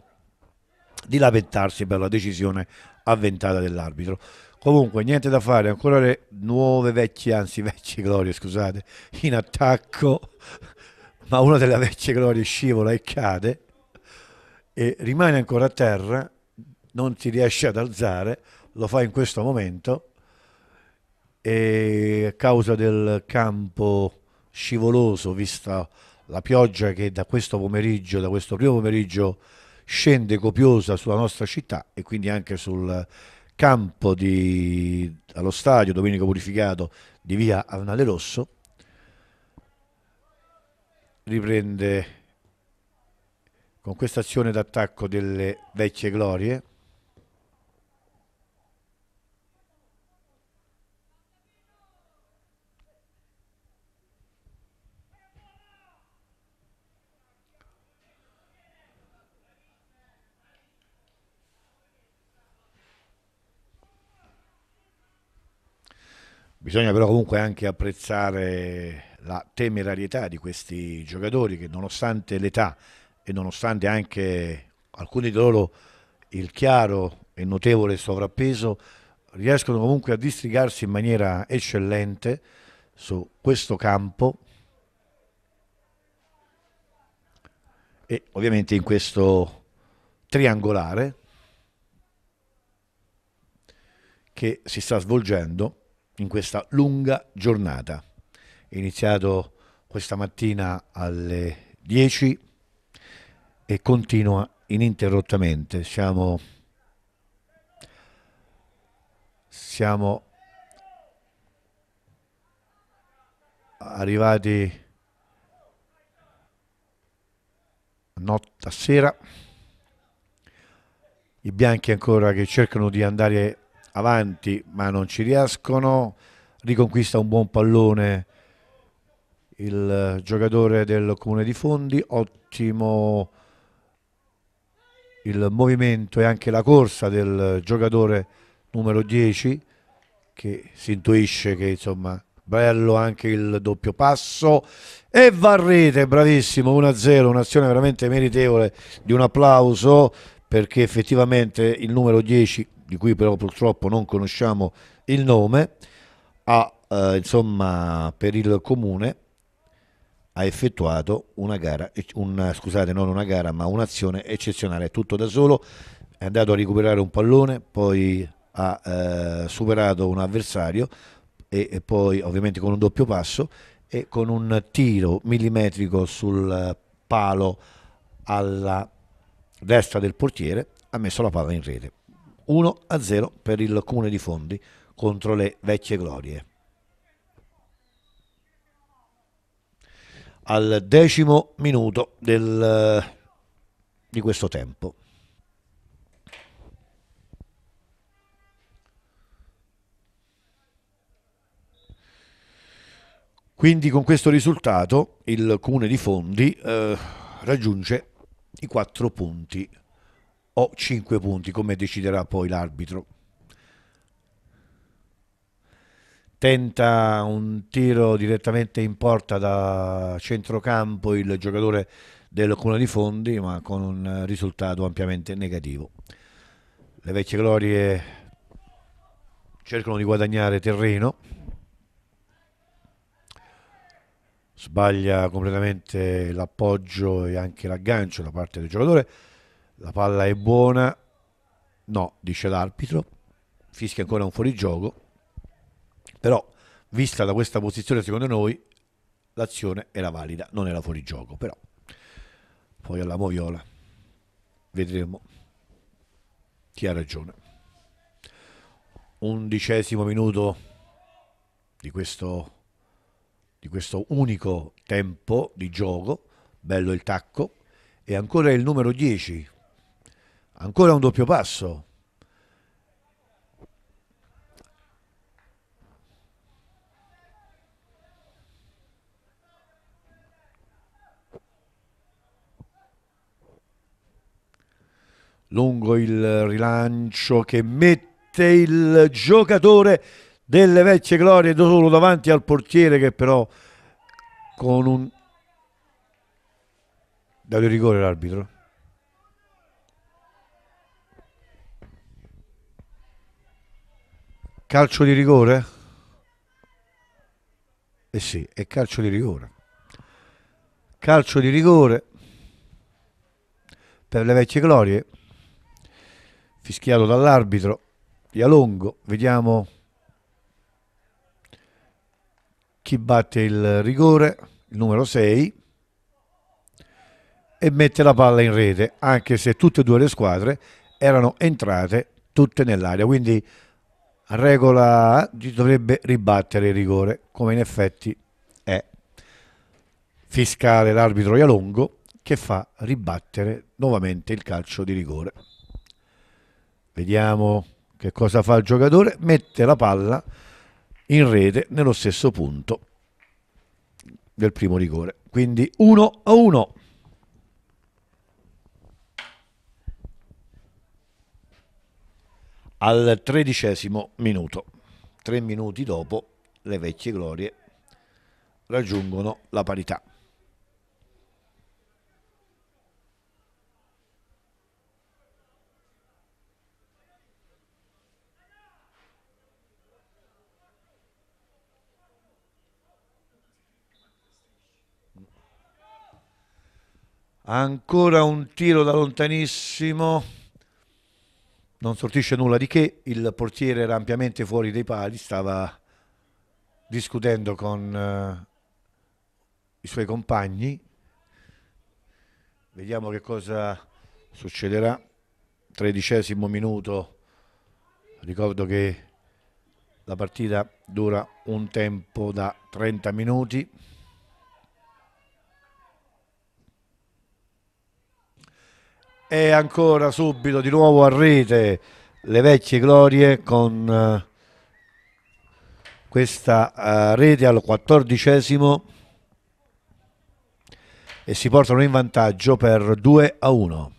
di lamentarsi per la decisione avventata dell'arbitro. Comunque niente da fare, ancora le nuove vecchie, anzi vecchie glorie, scusate, in attacco, ma una delle vecchie glorie scivola e cade e rimane ancora a terra, non si riesce ad alzare, lo fa in questo momento e a causa del campo scivoloso, vista la pioggia che da questo pomeriggio, da questo primo pomeriggio scende copiosa sulla nostra città e quindi anche sul campo di, allo stadio Domenico Purificato di via Arnale Rosso, riprende con questa azione d'attacco delle vecchie glorie. Bisogna però comunque anche apprezzare la temerarietà di questi giocatori che nonostante l'età e nonostante anche alcuni di loro il chiaro e notevole sovrappeso, riescono comunque a distrigarsi in maniera eccellente su questo campo e ovviamente in questo triangolare che si sta svolgendo in questa lunga giornata. È iniziato questa mattina alle 10 e continua ininterrottamente. Siamo, siamo arrivati notte a sera. I bianchi ancora che cercano di andare avanti ma non ci riescono. Riconquista un buon pallone il giocatore del comune di Fondi, ottimo il movimento e anche la corsa del giocatore numero 10 che si intuisce che insomma bello anche il doppio passo. E Varrete bravissimo 1-0 un'azione veramente meritevole di un applauso perché effettivamente il numero 10 di cui però purtroppo non conosciamo il nome ha eh, insomma per il comune ha effettuato una gara, una, scusate non una gara ma un'azione eccezionale, tutto da solo, è andato a recuperare un pallone, poi ha eh, superato un avversario e, e, poi ovviamente con un doppio passo e con un tiro millimetrico sul palo alla destra del portiere ha messo la palla in rete. 1 a 0 per il comune di Fondi contro le vecchie glorie. Al decimo minuto del, di questo tempo. Quindi con questo risultato il comune di Fondi eh, raggiunge i 4 punti o 5 punti come deciderà poi l'arbitro. Tenta un tiro direttamente in porta da centrocampo il giocatore del comune di Fondi ma con un risultato ampiamente negativo. Le vecchie glorie cercano di guadagnare terreno sbaglia completamente l'appoggio e anche l'aggancio da parte del giocatore. La palla è buona, no, dice l'arbitro, fischia ancora un fuorigioco, però vista da questa posizione secondo noi l'azione era valida, non era fuorigioco, però poi alla Moviola vedremo. Chi ha ragione. Undicesimo minuto di questo di questo unico tempo di gioco, bello il tacco, e ancora il numero 10, ancora un doppio passo. Lungo il rilancio che mette il giocatore delle vecchie glorie solo davanti al portiere che però con un dato il rigore l'arbitro calcio di rigore? Eh sì è calcio di rigore. Calcio di rigore per le vecchie glorie fischiato dall'arbitro Ialongo vediamo chi batte il rigore, il numero 6, e mette la palla in rete, anche se tutte e due le squadre erano entrate tutte nell'area, quindi a regola dovrebbe ribattere il rigore, come in effetti è fiscale l'arbitro Ialongo che fa ribattere nuovamente il calcio di rigore. Vediamo che cosa fa il giocatore, mette la palla in rete nello stesso punto del primo rigore. Quindi 1 a 1. Al tredicesimo minuto, tre minuti dopo, le vecchie glorie raggiungono la parità. Ancora un tiro da lontanissimo. Non sortisce nulla di che. Il portiere era ampiamente fuori dai pali. Stava discutendo con uh, i suoi compagni. Vediamo che cosa succederà. Tredicesimo minuto. Ricordo che la partita dura un tempo da 30 minuti. E ancora subito di nuovo a rete le vecchie glorie con uh, questa uh, rete al quattordicesimo e si portano in vantaggio per 2 a 1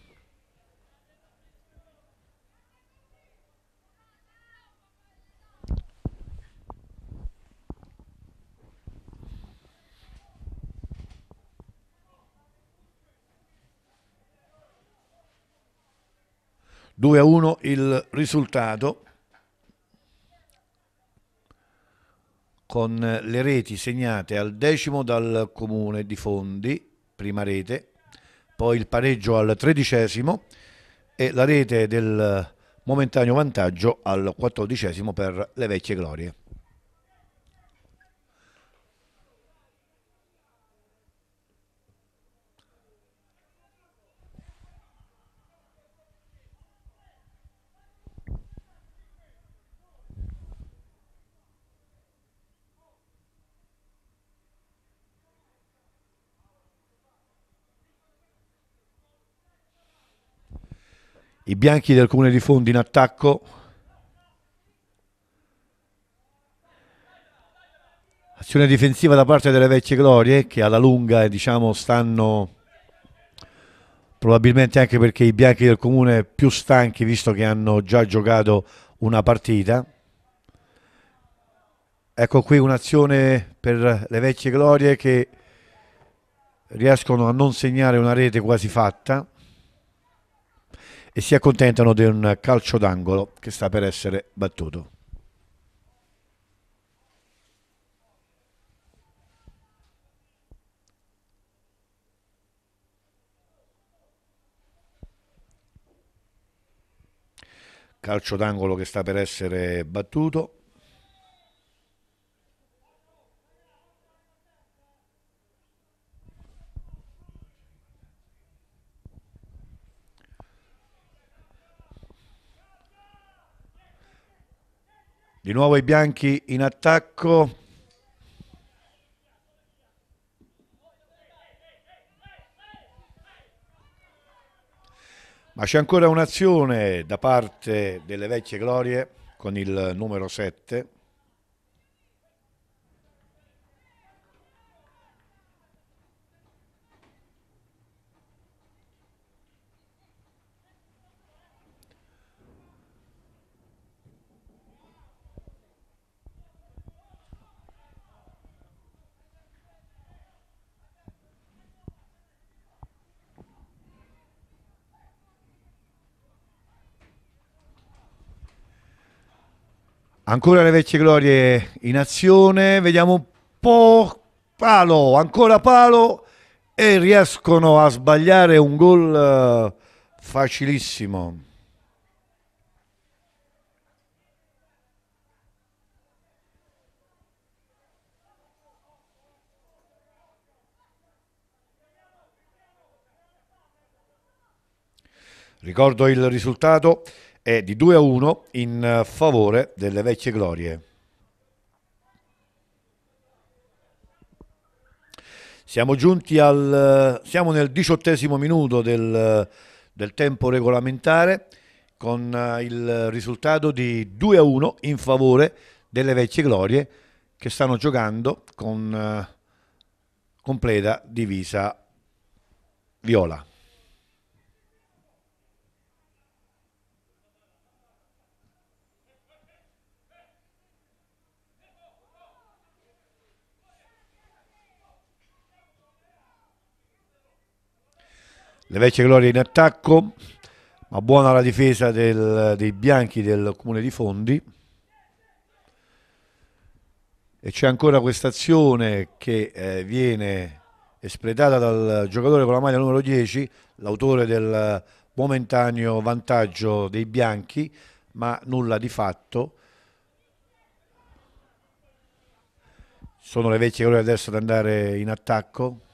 2 a 1 il risultato con le reti segnate al decimo dal comune di Fondi, prima rete, poi il pareggio al tredicesimo e la rete del momentaneo vantaggio al quattordicesimo per le vecchie glorie. I bianchi del comune di Fondi in attacco. Azione difensiva da parte delle vecchie glorie che alla lunga diciamo stanno probabilmente anche perché i bianchi del comune più stanchi visto che hanno già giocato una partita. Ecco qui un'azione per le vecchie glorie che riescono a non segnare una rete quasi fatta e si accontentano di un calcio d'angolo che sta per essere battuto. Calcio d'angolo che sta per essere battuto. Di nuovo i bianchi in attacco. Ma c'è ancora un'azione da parte delle vecchie glorie con il numero 7. Ancora le vecchie glorie in azione, vediamo un po' palo, ancora palo e riescono a sbagliare un gol eh, facilissimo. Ricordo il risultato è di 2 a 1 in eh, favore delle vecchie glorie. Siamo giunti al siamo nel diciottesimo minuto del, del tempo regolamentare con eh, il risultato di 2 a 1 in favore delle vecchie glorie che stanno giocando con completa divisa viola. Le vecchie glorie in attacco, ma buona la difesa del, dei bianchi del comune di Fondi. E c'è ancora questa azione che eh, viene espletata dal giocatore con la maglia numero 10, l'autore del momentaneo vantaggio dei bianchi, ma nulla di fatto. Sono le vecchie glorie adesso ad andare in attacco.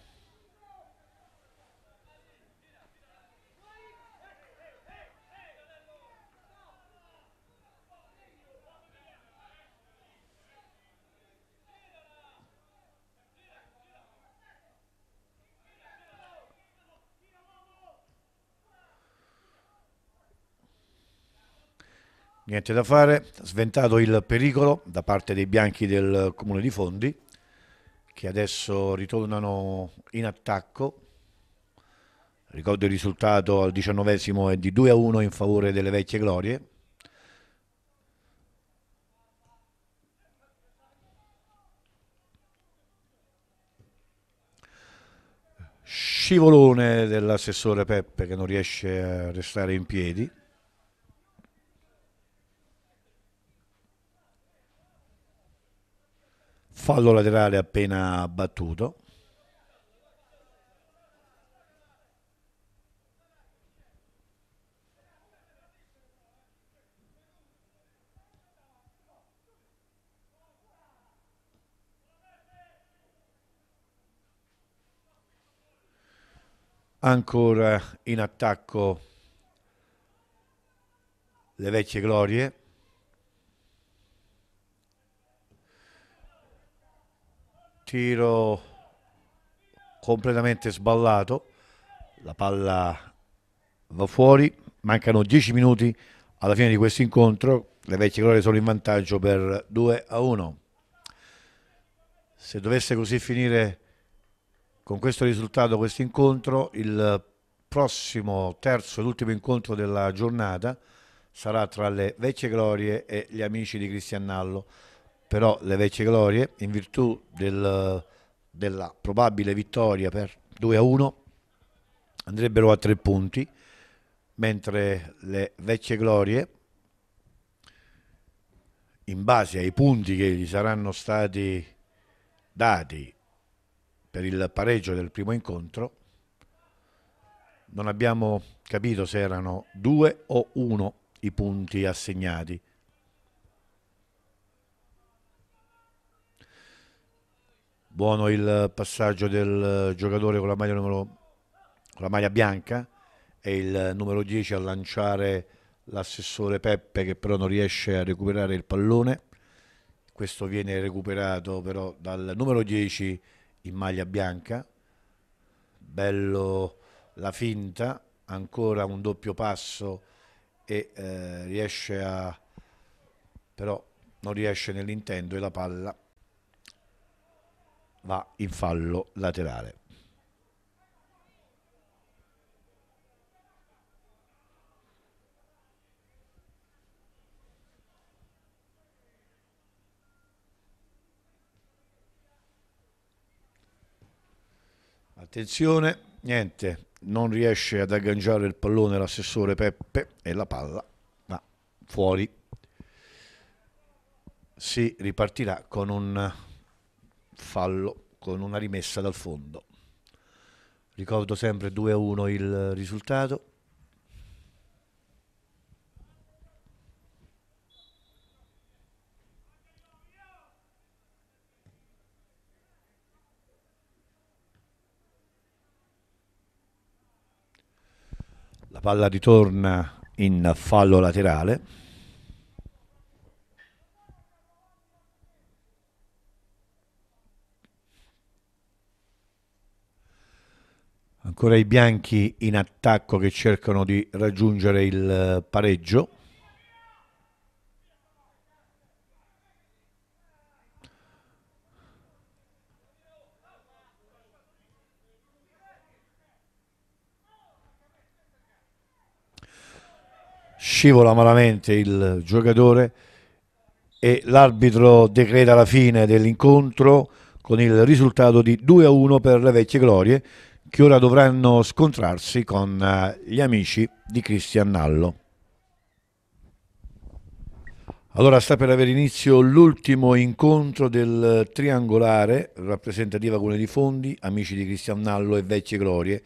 Niente da fare, sventato il pericolo da parte dei bianchi del comune di Fondi che adesso ritornano in attacco. Ricordo il risultato al diciannovesimo è di 2 a 1 in favore delle vecchie glorie. Scivolone dell'assessore Peppe che non riesce a restare in piedi. Fallo laterale appena battuto. Ancora in attacco le vecchie glorie. Tiro completamente sballato la palla va fuori mancano 10 minuti alla fine di questo incontro, le vecchie glorie sono in vantaggio per 2 a 1. Se dovesse così finire con questo risultato questo incontro, il prossimo terzo e l'ultimo incontro della giornata sarà tra le vecchie glorie e gli amici di Cristiannallo. Però le vecchie glorie, in virtù del, della probabile vittoria per 2 a 1, andrebbero a tre punti, mentre le vecchie glorie, in base ai punti che gli saranno stati dati per il pareggio del primo incontro, non abbiamo capito se erano due o uno i punti assegnati. Buono il passaggio del giocatore con la maglia, numero, con la maglia bianca e il numero 10 a lanciare l'assessore Peppe che però non riesce a recuperare il pallone. Questo viene recuperato però dal numero 10 in maglia bianca. Bello la finta, ancora un doppio passo e eh, riesce a però non riesce nell'intento e la palla va in fallo laterale. Attenzione, niente, non riesce ad agganciare il pallone l'assessore Peppe e la palla va fuori. Si ripartirà con un fallo, con una rimessa dal fondo. Ricordo sempre 2 a 1 il risultato. La palla ritorna in fallo laterale. Ancora i bianchi in attacco che cercano di raggiungere il pareggio. scivola malamente il giocatore e l'arbitro decreta la fine dell'incontro con il risultato di 2 a 1 per le vecchie glorie che ora dovranno scontrarsi con eh, gli amici di Cristian Nallo. Allora sta per avere inizio l'ultimo incontro del triangolare rappresentativa Comune di Fondi, amici di Cristian Nallo e Vecchie Glorie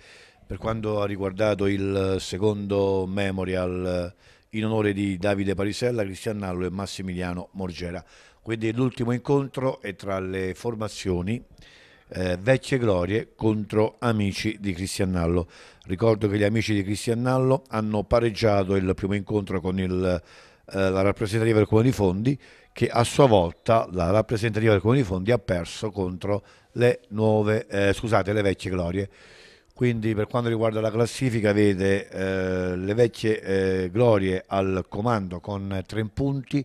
per quanto ha riguardato il secondo memorial in onore di Davide Parisella, Cristian Nallo e Massimiliano Morgera. Quindi l'ultimo incontro è tra le formazioni eh, Vecchie Glorie contro Amici di Cristian Nallo. Ricordo che gli Amici di Cristian Nallo hanno pareggiato il primo incontro con il, eh, la rappresentativa del Comune di Fondi che a sua volta la rappresentativa del Comune di Fondi ha perso contro le nuove, eh, scusate, le Vecchie Glorie. Quindi per quanto riguarda la classifica vede eh, le vecchie eh, glorie al comando con tre punti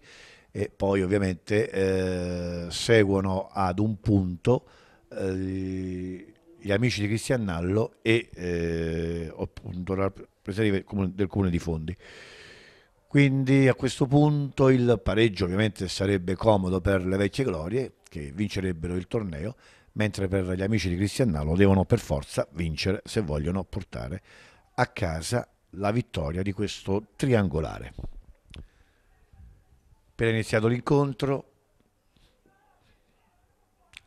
e poi ovviamente eh, seguono ad un punto eh, gli amici di Cristian Nallo e eh, appunto la rappresentativa del comune di Fondi. Quindi a questo punto il pareggio ovviamente sarebbe comodo per le vecchie glorie che vincerebbero il torneo mentre per gli amici di Cristiannalo devono per forza vincere se vogliono portare a casa la vittoria di questo triangolare. Appena iniziato l'incontro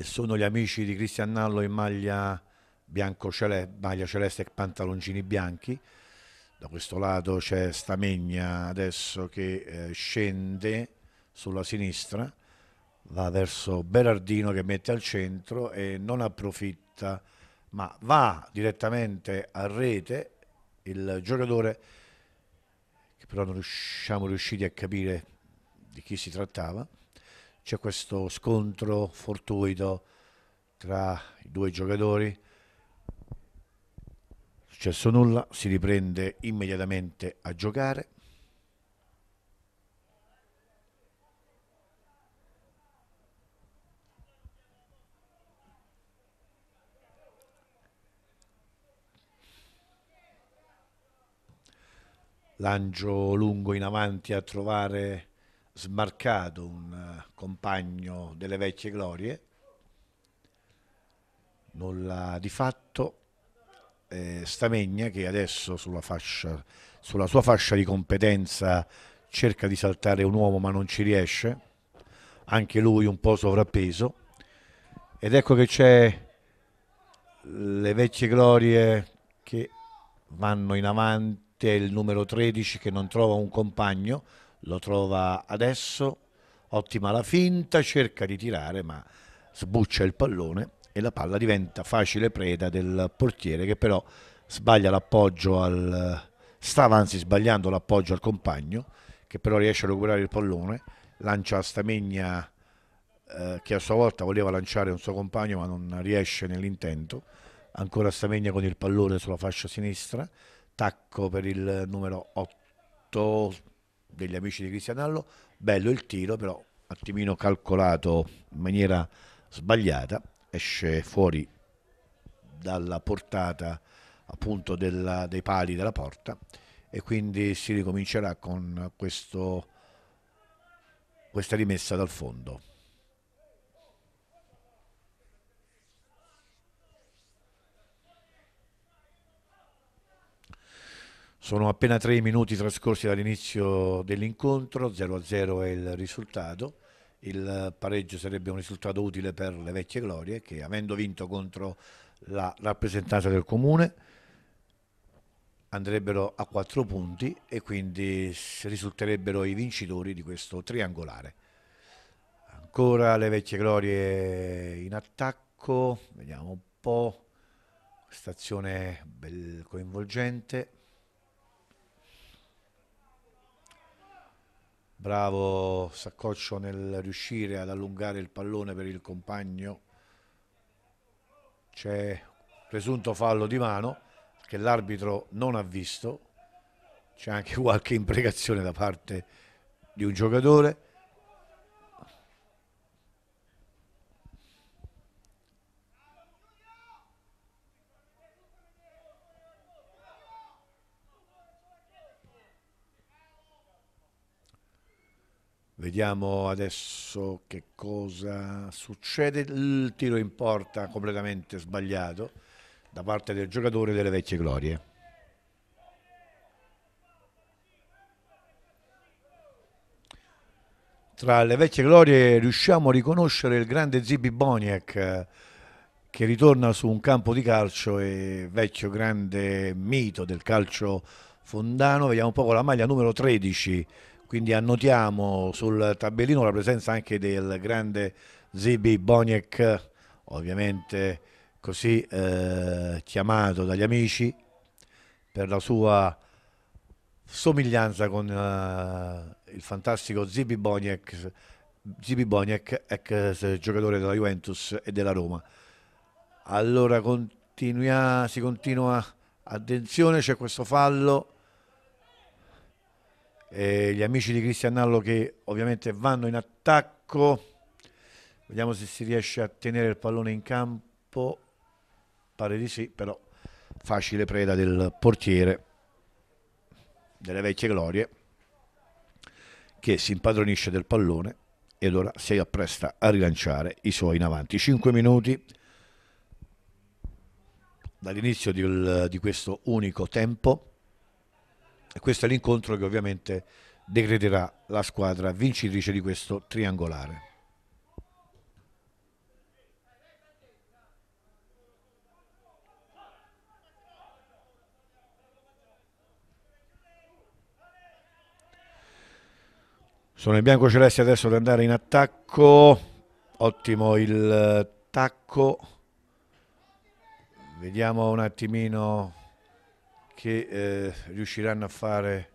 sono gli amici di Cristiannallo in maglia bianco celeste, maglia celeste e pantaloncini bianchi. Da questo lato c'è Stamegna adesso che eh, scende sulla sinistra va verso Berardino che mette al centro e non approfitta, ma va direttamente a rete il giocatore che però non siamo riusciti a capire di chi si trattava. C'è questo scontro fortuito tra i due giocatori. successo nulla, si riprende immediatamente a giocare. Lancio lungo in avanti a trovare smarcato un eh, compagno delle vecchie glorie. Nulla di fatto. Eh, Stamegna che adesso sulla, fascia, sulla sua fascia di competenza cerca di saltare un uomo ma non ci riesce. Anche lui un po' sovrappeso. Ed ecco che c'è le vecchie glorie che vanno in avanti è il numero 13 che non trova un compagno, lo trova adesso, ottima la finta, cerca di tirare ma sbuccia il pallone e la palla diventa facile preda del portiere che però sbaglia l'appoggio al stava anzi sbagliando l'appoggio al compagno che però riesce a recuperare il pallone lancia a Stamegna eh, che a sua volta voleva lanciare un suo compagno ma non riesce nell'intento. Ancora Stamegna con il pallone sulla fascia sinistra attacco per il numero 8 degli amici di Cristianallo, bello il tiro però un attimino calcolato in maniera sbagliata, esce fuori dalla portata appunto della, dei pali della porta e quindi si ricomincerà con questo, questa rimessa dal fondo. Sono appena tre minuti trascorsi dall'inizio dell'incontro, 0-0 è il risultato. Il pareggio sarebbe un risultato utile per le vecchie glorie che avendo vinto contro la rappresentanza del comune andrebbero a quattro punti e quindi risulterebbero i vincitori di questo triangolare. Ancora le vecchie glorie in attacco, vediamo un po' questa azione coinvolgente. Bravo Saccoccio nel riuscire ad allungare il pallone per il compagno. C'è presunto fallo di mano che l'arbitro non ha visto. C'è anche qualche imprecazione da parte di un giocatore Vediamo adesso che cosa succede. Il tiro in porta completamente sbagliato da parte del giocatore delle vecchie glorie. Tra le vecchie glorie riusciamo a riconoscere il grande Zibi Boniek che ritorna su un campo di calcio e vecchio grande mito del calcio fondano. Vediamo un po' con la maglia numero 13 quindi annotiamo sul tabellino la presenza anche del grande Zibi Boniek, ovviamente così eh, chiamato dagli amici per la sua somiglianza con uh, il fantastico Zibi Boniek, Zibi Boniek, ex giocatore della Juventus e della Roma. Allora si continua, attenzione, c'è questo fallo eh, gli amici di Cristianallo che ovviamente vanno in attacco. Vediamo se si riesce a tenere il pallone in campo. Pare di sì però facile preda del portiere delle vecchie glorie che si impadronisce del pallone ed ora si appresta a rilanciare i suoi in avanti. 5 minuti dall'inizio di, di questo unico tempo e questo è l'incontro che ovviamente decreterà la squadra vincitrice di questo triangolare. Sono i biancocelesti adesso ad andare in attacco, ottimo il tacco, vediamo un attimino che eh, riusciranno a fare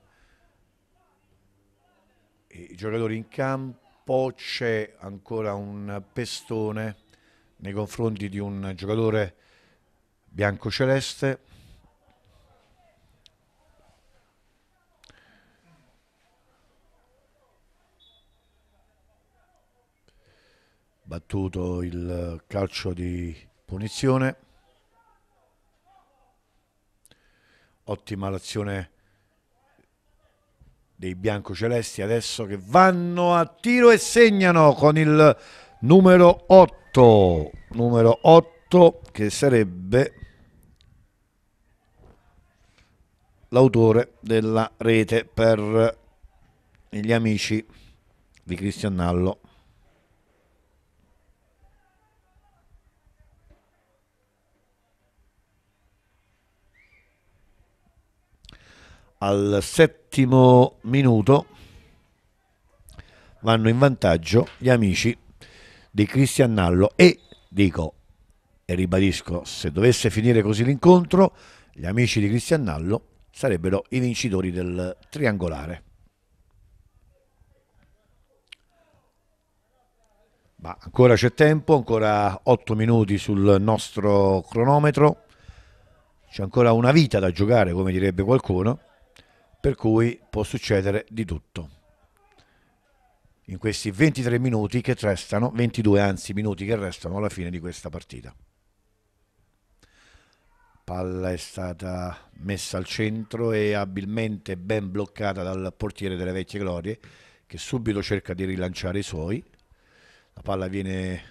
i giocatori in campo, c'è ancora un pestone nei confronti di un giocatore bianco-celeste. Battuto il calcio di punizione. Ottima l'azione dei biancocelesti adesso che vanno a tiro e segnano con il numero 8, numero 8 che sarebbe l'autore della rete per gli amici di Cristian Nallo. Al settimo minuto vanno in vantaggio gli amici di Cristian Nallo e dico e ribadisco se dovesse finire così l'incontro gli amici di Cristian Nallo sarebbero i vincitori del triangolare. Ma ancora c'è tempo, ancora 8 minuti sul nostro cronometro, c'è ancora una vita da giocare, come direbbe qualcuno, per cui può succedere di tutto. In questi 23 minuti che restano, 22 anzi minuti che restano alla fine di questa partita. Palla è stata messa al centro e abilmente ben bloccata dal portiere delle vecchie glorie che subito cerca di rilanciare i suoi la palla viene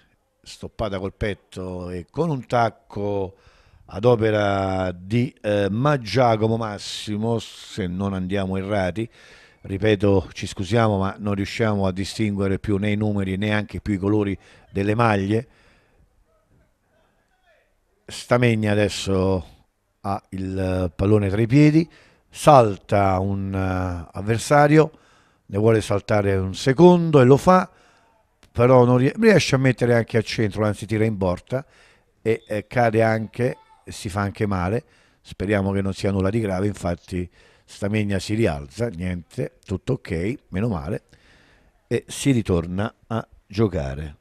stoppata col petto e con un tacco ad opera di eh, Maggiacomo Massimo, se non andiamo errati, ripeto ci scusiamo ma non riusciamo a distinguere più né i numeri neanche più i colori delle maglie. Stamegna adesso ha il pallone tra i piedi, salta un uh, avversario, ne vuole saltare un secondo e lo fa però non riesce a mettere anche al centro, anzi tira in porta e eh, cade anche, si fa anche male, speriamo che non sia nulla di grave, infatti Stamegna si rialza, niente, tutto ok, meno male, e si ritorna a giocare.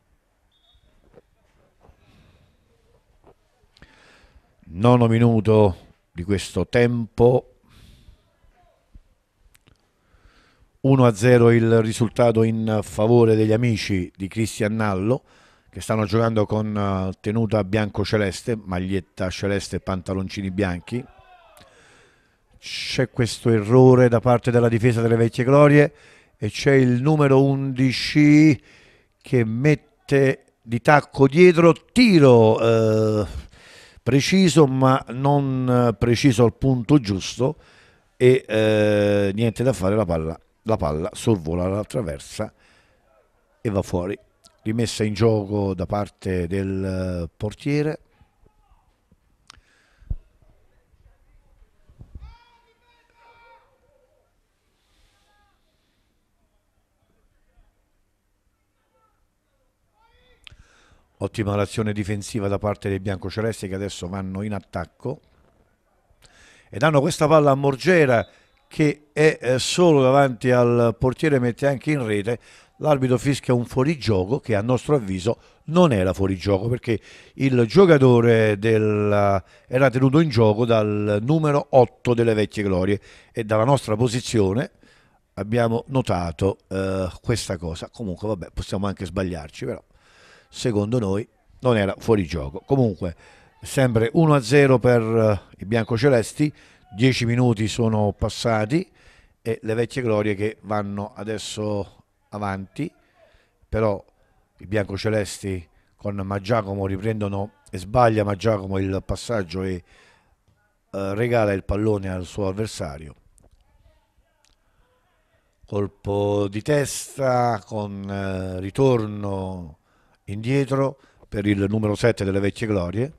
Nono minuto di questo tempo. 1-0 il risultato in favore degli amici di Cristian Nallo che stanno giocando con eh, tenuta bianco-celeste, maglietta celeste e pantaloncini bianchi. C'è questo errore da parte della difesa delle vecchie glorie e c'è il numero 11 che mette di tacco dietro, tiro eh, preciso ma non preciso al punto giusto e eh, niente da fare la palla la palla sorvola la traversa e va fuori. Rimessa in gioco da parte del portiere. Ottima l'azione difensiva da parte dei biancocelesti che adesso vanno in attacco e danno questa palla a Morgera che è eh, solo davanti al portiere mette anche in rete l'arbitro fischia un fuorigioco che a nostro avviso non era fuorigioco perché il giocatore del, era tenuto in gioco dal numero 8 delle vecchie glorie. E dalla nostra posizione abbiamo notato eh, questa cosa. Comunque vabbè possiamo anche sbagliarci però secondo noi non era fuorigioco. Comunque sempre 1-0 per eh, i biancocelesti. 10 minuti sono passati e le vecchie glorie che vanno adesso avanti, però i biancocelesti con Maggiacomo riprendono e sbaglia Maggiacomo il passaggio e eh, regala il pallone al suo avversario. Colpo di testa con eh, ritorno indietro per il numero 7 delle vecchie glorie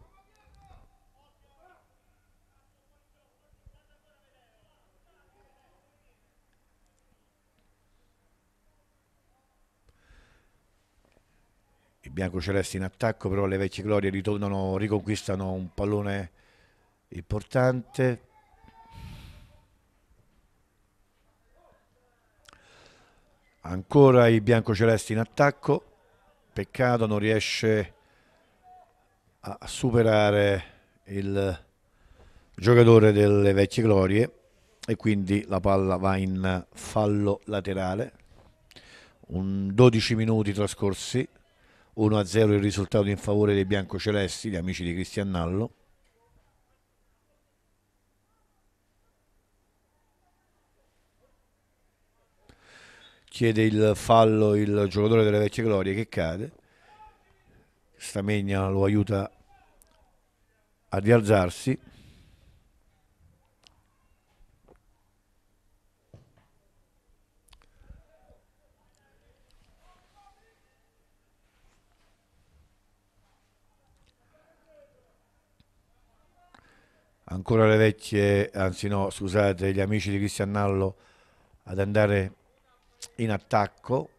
biancocelesti in attacco, però le vecchie glorie ritornano, riconquistano un pallone importante. Ancora i biancocelesti in attacco, peccato non riesce a superare il giocatore delle vecchie glorie e quindi la palla va in fallo laterale. Un 12 minuti trascorsi 1-0 il risultato in favore dei biancocelesti, gli amici di Cristian Nallo. Chiede il fallo il giocatore delle vecchie glorie che cade. Stamegna lo aiuta a rialzarsi. Ancora le vecchie, anzi no, scusate, gli amici di Cristian Nallo ad andare in attacco.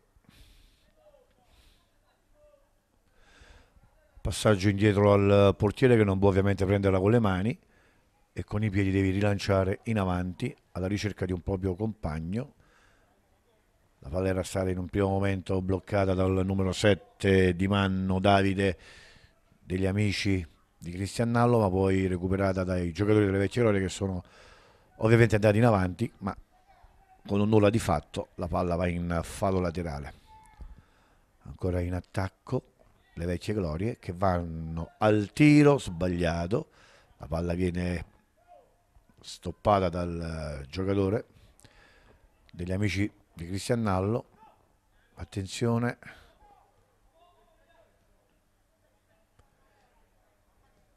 Passaggio indietro al portiere che non può ovviamente prenderla con le mani e con i piedi devi rilanciare in avanti alla ricerca di un proprio compagno. La palla era stata in un primo momento bloccata dal numero 7 di Manno Davide degli amici di Cristian Nallo, ma poi recuperata dai giocatori delle vecchie glorie che sono ovviamente andati in avanti, ma con un nulla di fatto la palla va in fallo laterale. Ancora in attacco le vecchie glorie che vanno al tiro sbagliato, la palla viene stoppata dal giocatore degli amici di Cristian Nallo. Attenzione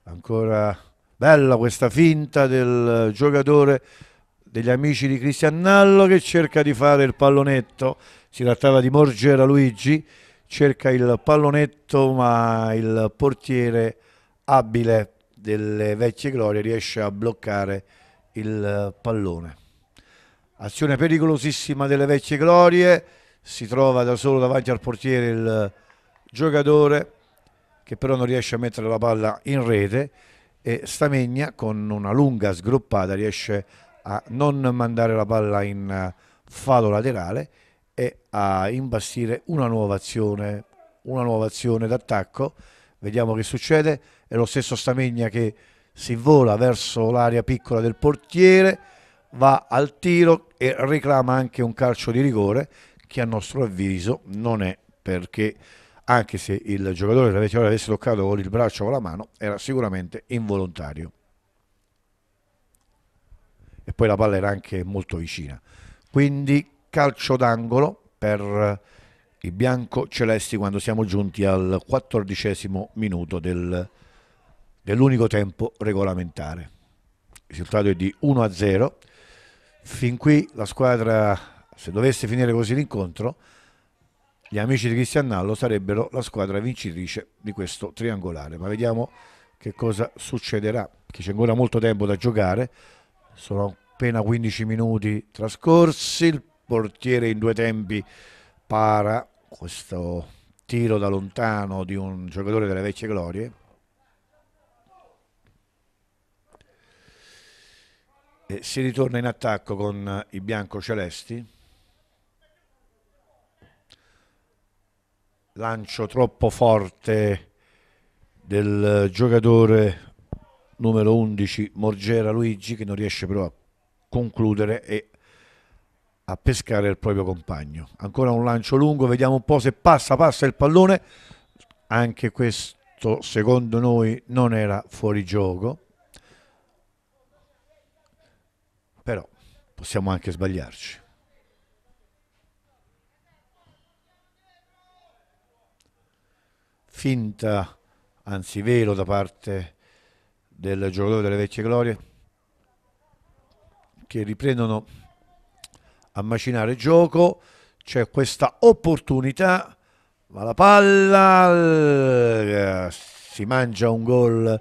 ancora bella questa finta del giocatore degli amici di Cristian Nallo che cerca di fare il pallonetto. Si trattava di Morgera Luigi. Cerca il pallonetto ma il portiere abile delle vecchie glorie riesce a bloccare il pallone. Azione pericolosissima delle vecchie glorie. Si trova da solo davanti al portiere il giocatore che però non riesce a mettere la palla in rete e Stamegna con una lunga sgroppata riesce a non mandare la palla in eh, fallo laterale e a imbastire una nuova azione, una nuova azione d'attacco. Vediamo che succede, è lo stesso Stamegna che si vola verso l'area piccola del portiere, va al tiro e reclama anche un calcio di rigore che a nostro avviso non è perché anche se il giocatore della Vecchiola avesse toccato con il braccio o la mano, era sicuramente involontario. E poi la palla era anche molto vicina. Quindi calcio d'angolo per i bianco-celesti quando siamo giunti al quattordicesimo minuto del, dell'unico tempo regolamentare. Il risultato è di 1-0. Fin qui la squadra, se dovesse finire così l'incontro, gli amici di Cristian Nallo sarebbero la squadra vincitrice di questo triangolare. Ma vediamo che cosa succederà, che c'è ancora molto tempo da giocare, sono appena 15 minuti trascorsi, il portiere in due tempi para questo tiro da lontano di un giocatore delle vecchie glorie. E si ritorna in attacco con i bianco-celesti. Lancio troppo forte del giocatore numero 11 Morgera Luigi che non riesce però a concludere e a pescare il proprio compagno. Ancora un lancio lungo, vediamo un po' se passa, passa il pallone. Anche questo secondo noi non era fuori gioco. Però possiamo anche sbagliarci. Finta, anzi vero da parte del giocatore delle vecchie glorie che riprendono a macinare gioco. C'è questa opportunità ma la palla si mangia un gol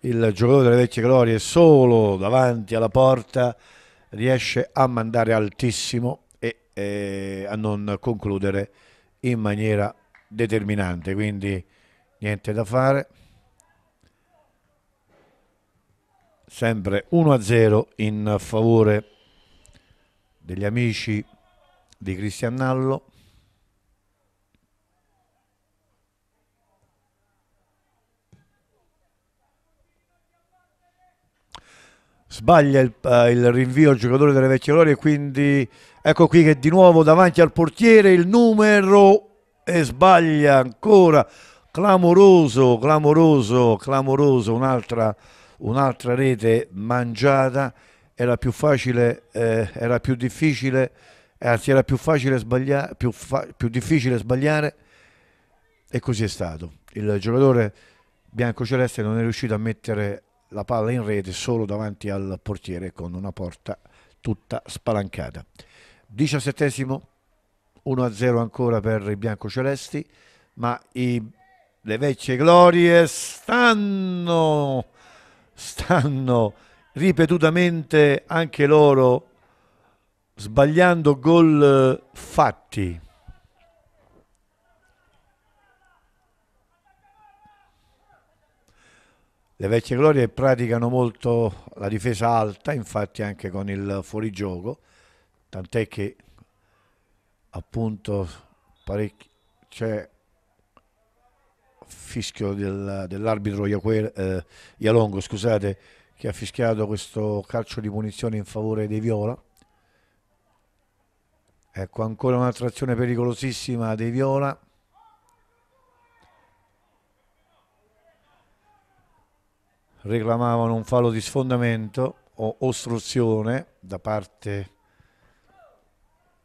il giocatore delle vecchie glorie solo davanti alla porta riesce a mandare altissimo e eh, a non concludere in maniera determinante. Quindi niente da fare. Sempre 1-0 in favore degli amici di Cristian Nallo. Sbaglia il, uh, il rinvio al giocatore delle vecchie glorie quindi ecco qui che di nuovo davanti al portiere il numero e sbaglia ancora clamoroso, clamoroso, clamoroso, un'altra, un'altra rete mangiata, era più facile, eh, era più difficile, anzi era più facile sbagliare, più, fa- più difficile sbagliare e così è stato. Il giocatore bianco-celeste non è riuscito a mettere la palla in rete solo davanti al portiere con una porta tutta spalancata. 17 1-0 ancora per i biancocelesti, ma i, le vecchie glorie stanno, stanno ripetutamente anche loro sbagliando gol fatti. Le vecchie glorie praticano molto la difesa alta, infatti anche con il fuorigioco, tant'è che appunto c'è fischio del, dell'arbitro eh, Ialongo, scusate, che ha fischiato questo calcio di punizione in favore dei Viola. Ecco ancora un'altra azione pericolosissima dei Viola. Reclamavano un fallo di sfondamento o ostruzione da parte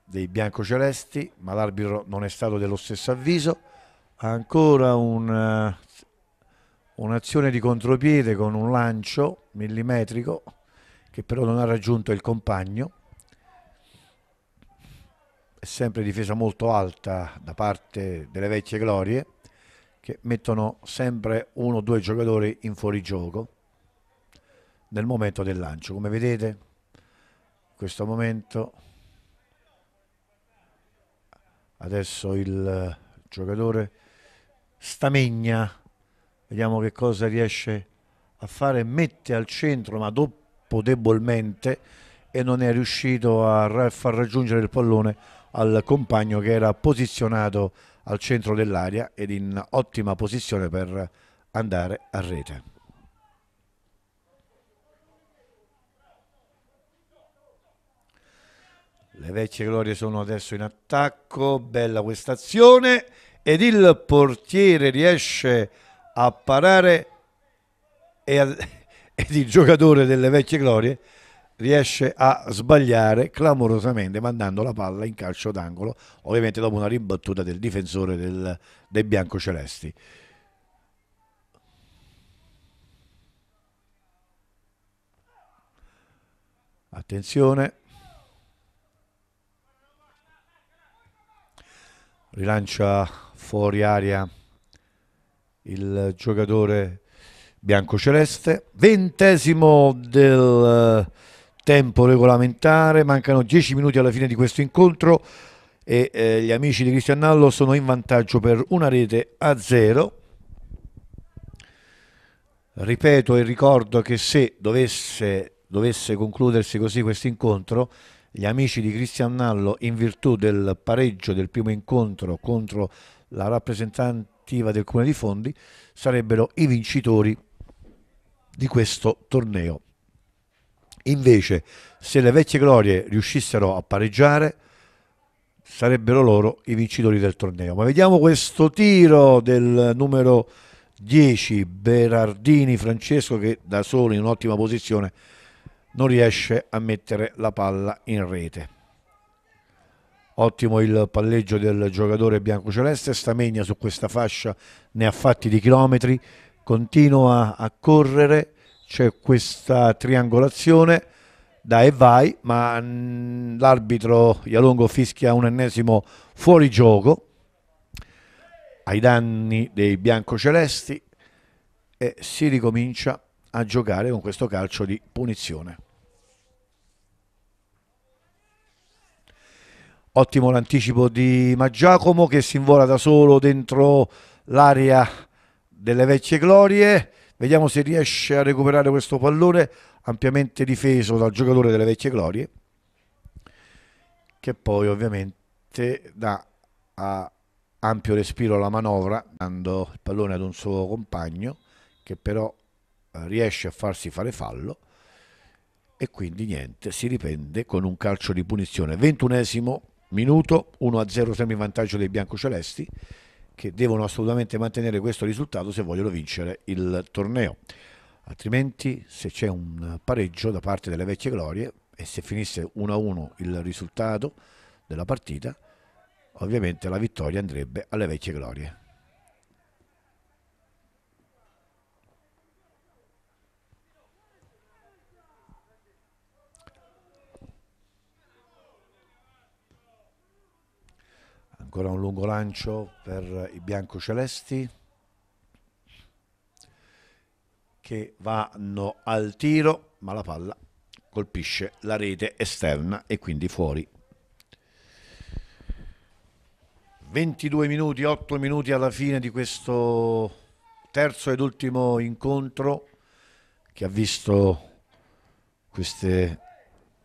dei biancocelesti, ma l'arbitro non è stato dello stesso avviso. Ancora uh, un'azione di contropiede con un lancio millimetrico che però non ha raggiunto il compagno. È sempre difesa molto alta da parte delle vecchie glorie che mettono sempre uno o due giocatori in fuorigioco nel momento del lancio. Come vedete, in questo momento adesso il giocatore Stamegna vediamo che cosa riesce a fare. Mette al centro ma dopo debolmente e non è riuscito a far raggiungere il pallone al compagno che era posizionato al centro dell'area ed in ottima posizione per andare a rete. Le vecchie glorie sono adesso in attacco, bella questa azione ed il portiere riesce a parare e a, ed il giocatore delle vecchie glorie riesce a sbagliare clamorosamente mandando la palla in calcio d'angolo, ovviamente dopo una ribattuta del difensore del, dei biancocelesti. Attenzione, rilancia fuori aria il giocatore biancoceleste. Ventesimo del tempo regolamentare, mancano 10 minuti alla fine di questo incontro e eh, gli amici di Cristian Nallo sono in vantaggio per una rete a zero. Ripeto e ricordo che se dovesse, dovesse concludersi così questo incontro, gli amici di Cristian Nallo in virtù del pareggio del primo incontro contro la rappresentativa del Comune di Fondi sarebbero i vincitori di questo torneo. Invece, se le vecchie glorie riuscissero a pareggiare, sarebbero loro i vincitori del torneo. Ma vediamo questo tiro del numero 10 Berardini Francesco che da solo in un'ottima posizione non riesce a mettere la palla in rete. Ottimo il palleggio del giocatore biancoceleste, Stamegna su questa fascia ne ha fatti di chilometri, continua a correre, c'è questa triangolazione, dai e vai, ma mm, l'arbitro Ialongo fischia un ennesimo fuorigioco ai danni dei biancocelesti. E si ricomincia a giocare con questo calcio di punizione. Ottimo l'anticipo di Maggiacomo che si invola da solo dentro l'area delle vecchie glorie. Vediamo se riesce a recuperare questo pallone ampiamente difeso dal giocatore delle vecchie glorie che poi ovviamente dà ampio respiro alla manovra dando il pallone ad un suo compagno che però riesce a farsi fare fallo e quindi niente, si riprende con un calcio di punizione. 21 minuto, 1-0 sempre in vantaggio dei biancocelesti che devono assolutamente mantenere questo risultato se vogliono vincere il torneo. Altrimenti se c'è un pareggio da parte delle vecchie glorie e se finisse 1-1 il risultato della partita, ovviamente la vittoria andrebbe alle vecchie glorie. Ancora un lungo lancio per i biancocelesti che vanno al tiro ma la palla colpisce la rete esterna e quindi fuori. 22 minuti 8 minuti alla fine di questo terzo ed ultimo incontro che ha visto queste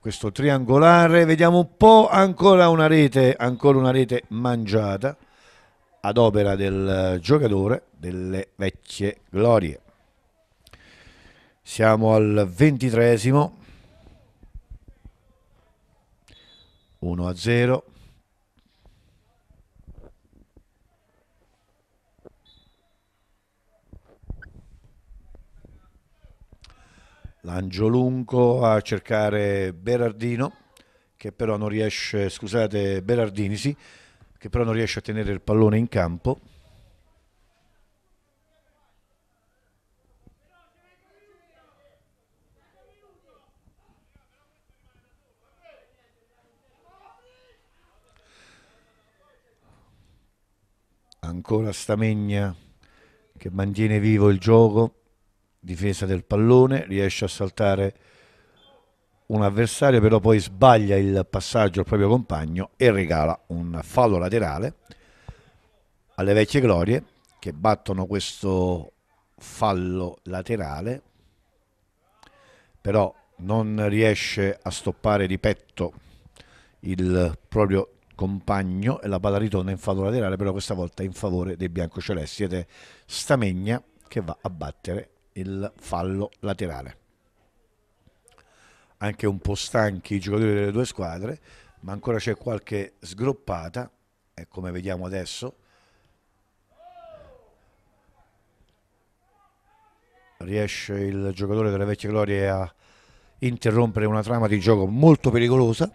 questo triangolare, vediamo un po' ancora una rete, ancora una rete mangiata ad opera del giocatore delle vecchie glorie. Siamo al ventitresimo, 1 a 0. L'Angiolunco a cercare Berardino, che però non riesce, scusate, Berardini sì, che però non riesce a tenere il pallone in campo. Ancora Stamegna che mantiene vivo il gioco difesa del pallone, riesce a saltare un avversario, però poi sbaglia il passaggio al proprio compagno e regala un fallo laterale alle vecchie glorie che battono questo fallo laterale, però non riesce a stoppare di petto il proprio compagno e la palla ritorna in fallo laterale, però questa volta in favore dei biancocelesti. Ed è Stamegna che va a battere il fallo laterale. Anche un po' stanchi i giocatori delle due squadre, ma ancora c'è qualche sgroppata, e come vediamo adesso, riesce il giocatore delle vecchie glorie a interrompere una trama di gioco molto pericolosa.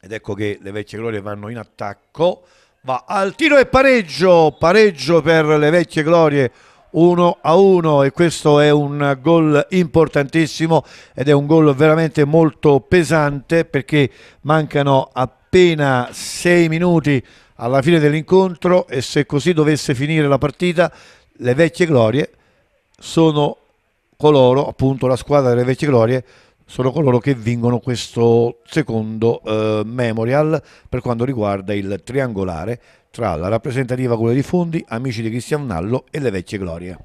Ed ecco che le vecchie glorie vanno in attacco. Va al tiro e pareggio pareggio per le vecchie glorie 1 a 1 e questo è un gol importantissimo ed è un gol veramente molto pesante perché mancano appena 6 minuti alla fine dell'incontro e se così dovesse finire la partita le vecchie glorie sono coloro, appunto la squadra delle vecchie glorie sono coloro che vincono questo secondo eh, memorial per quanto riguarda il triangolare tra la rappresentativa Culla di Fondi, Amici di Cristian Nallo e le Vecchie Glorie.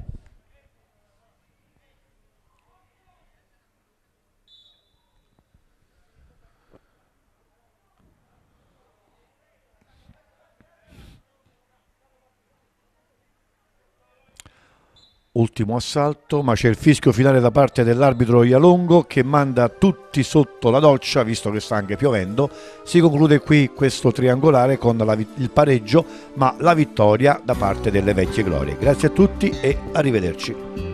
Ultimo assalto, ma c'è il fischio finale da parte dell'arbitro Ialongo che manda tutti sotto la doccia, visto che sta anche piovendo. Si conclude qui questo triangolare con la, il pareggio, ma la vittoria da parte delle vecchie glorie. Grazie a tutti e arrivederci.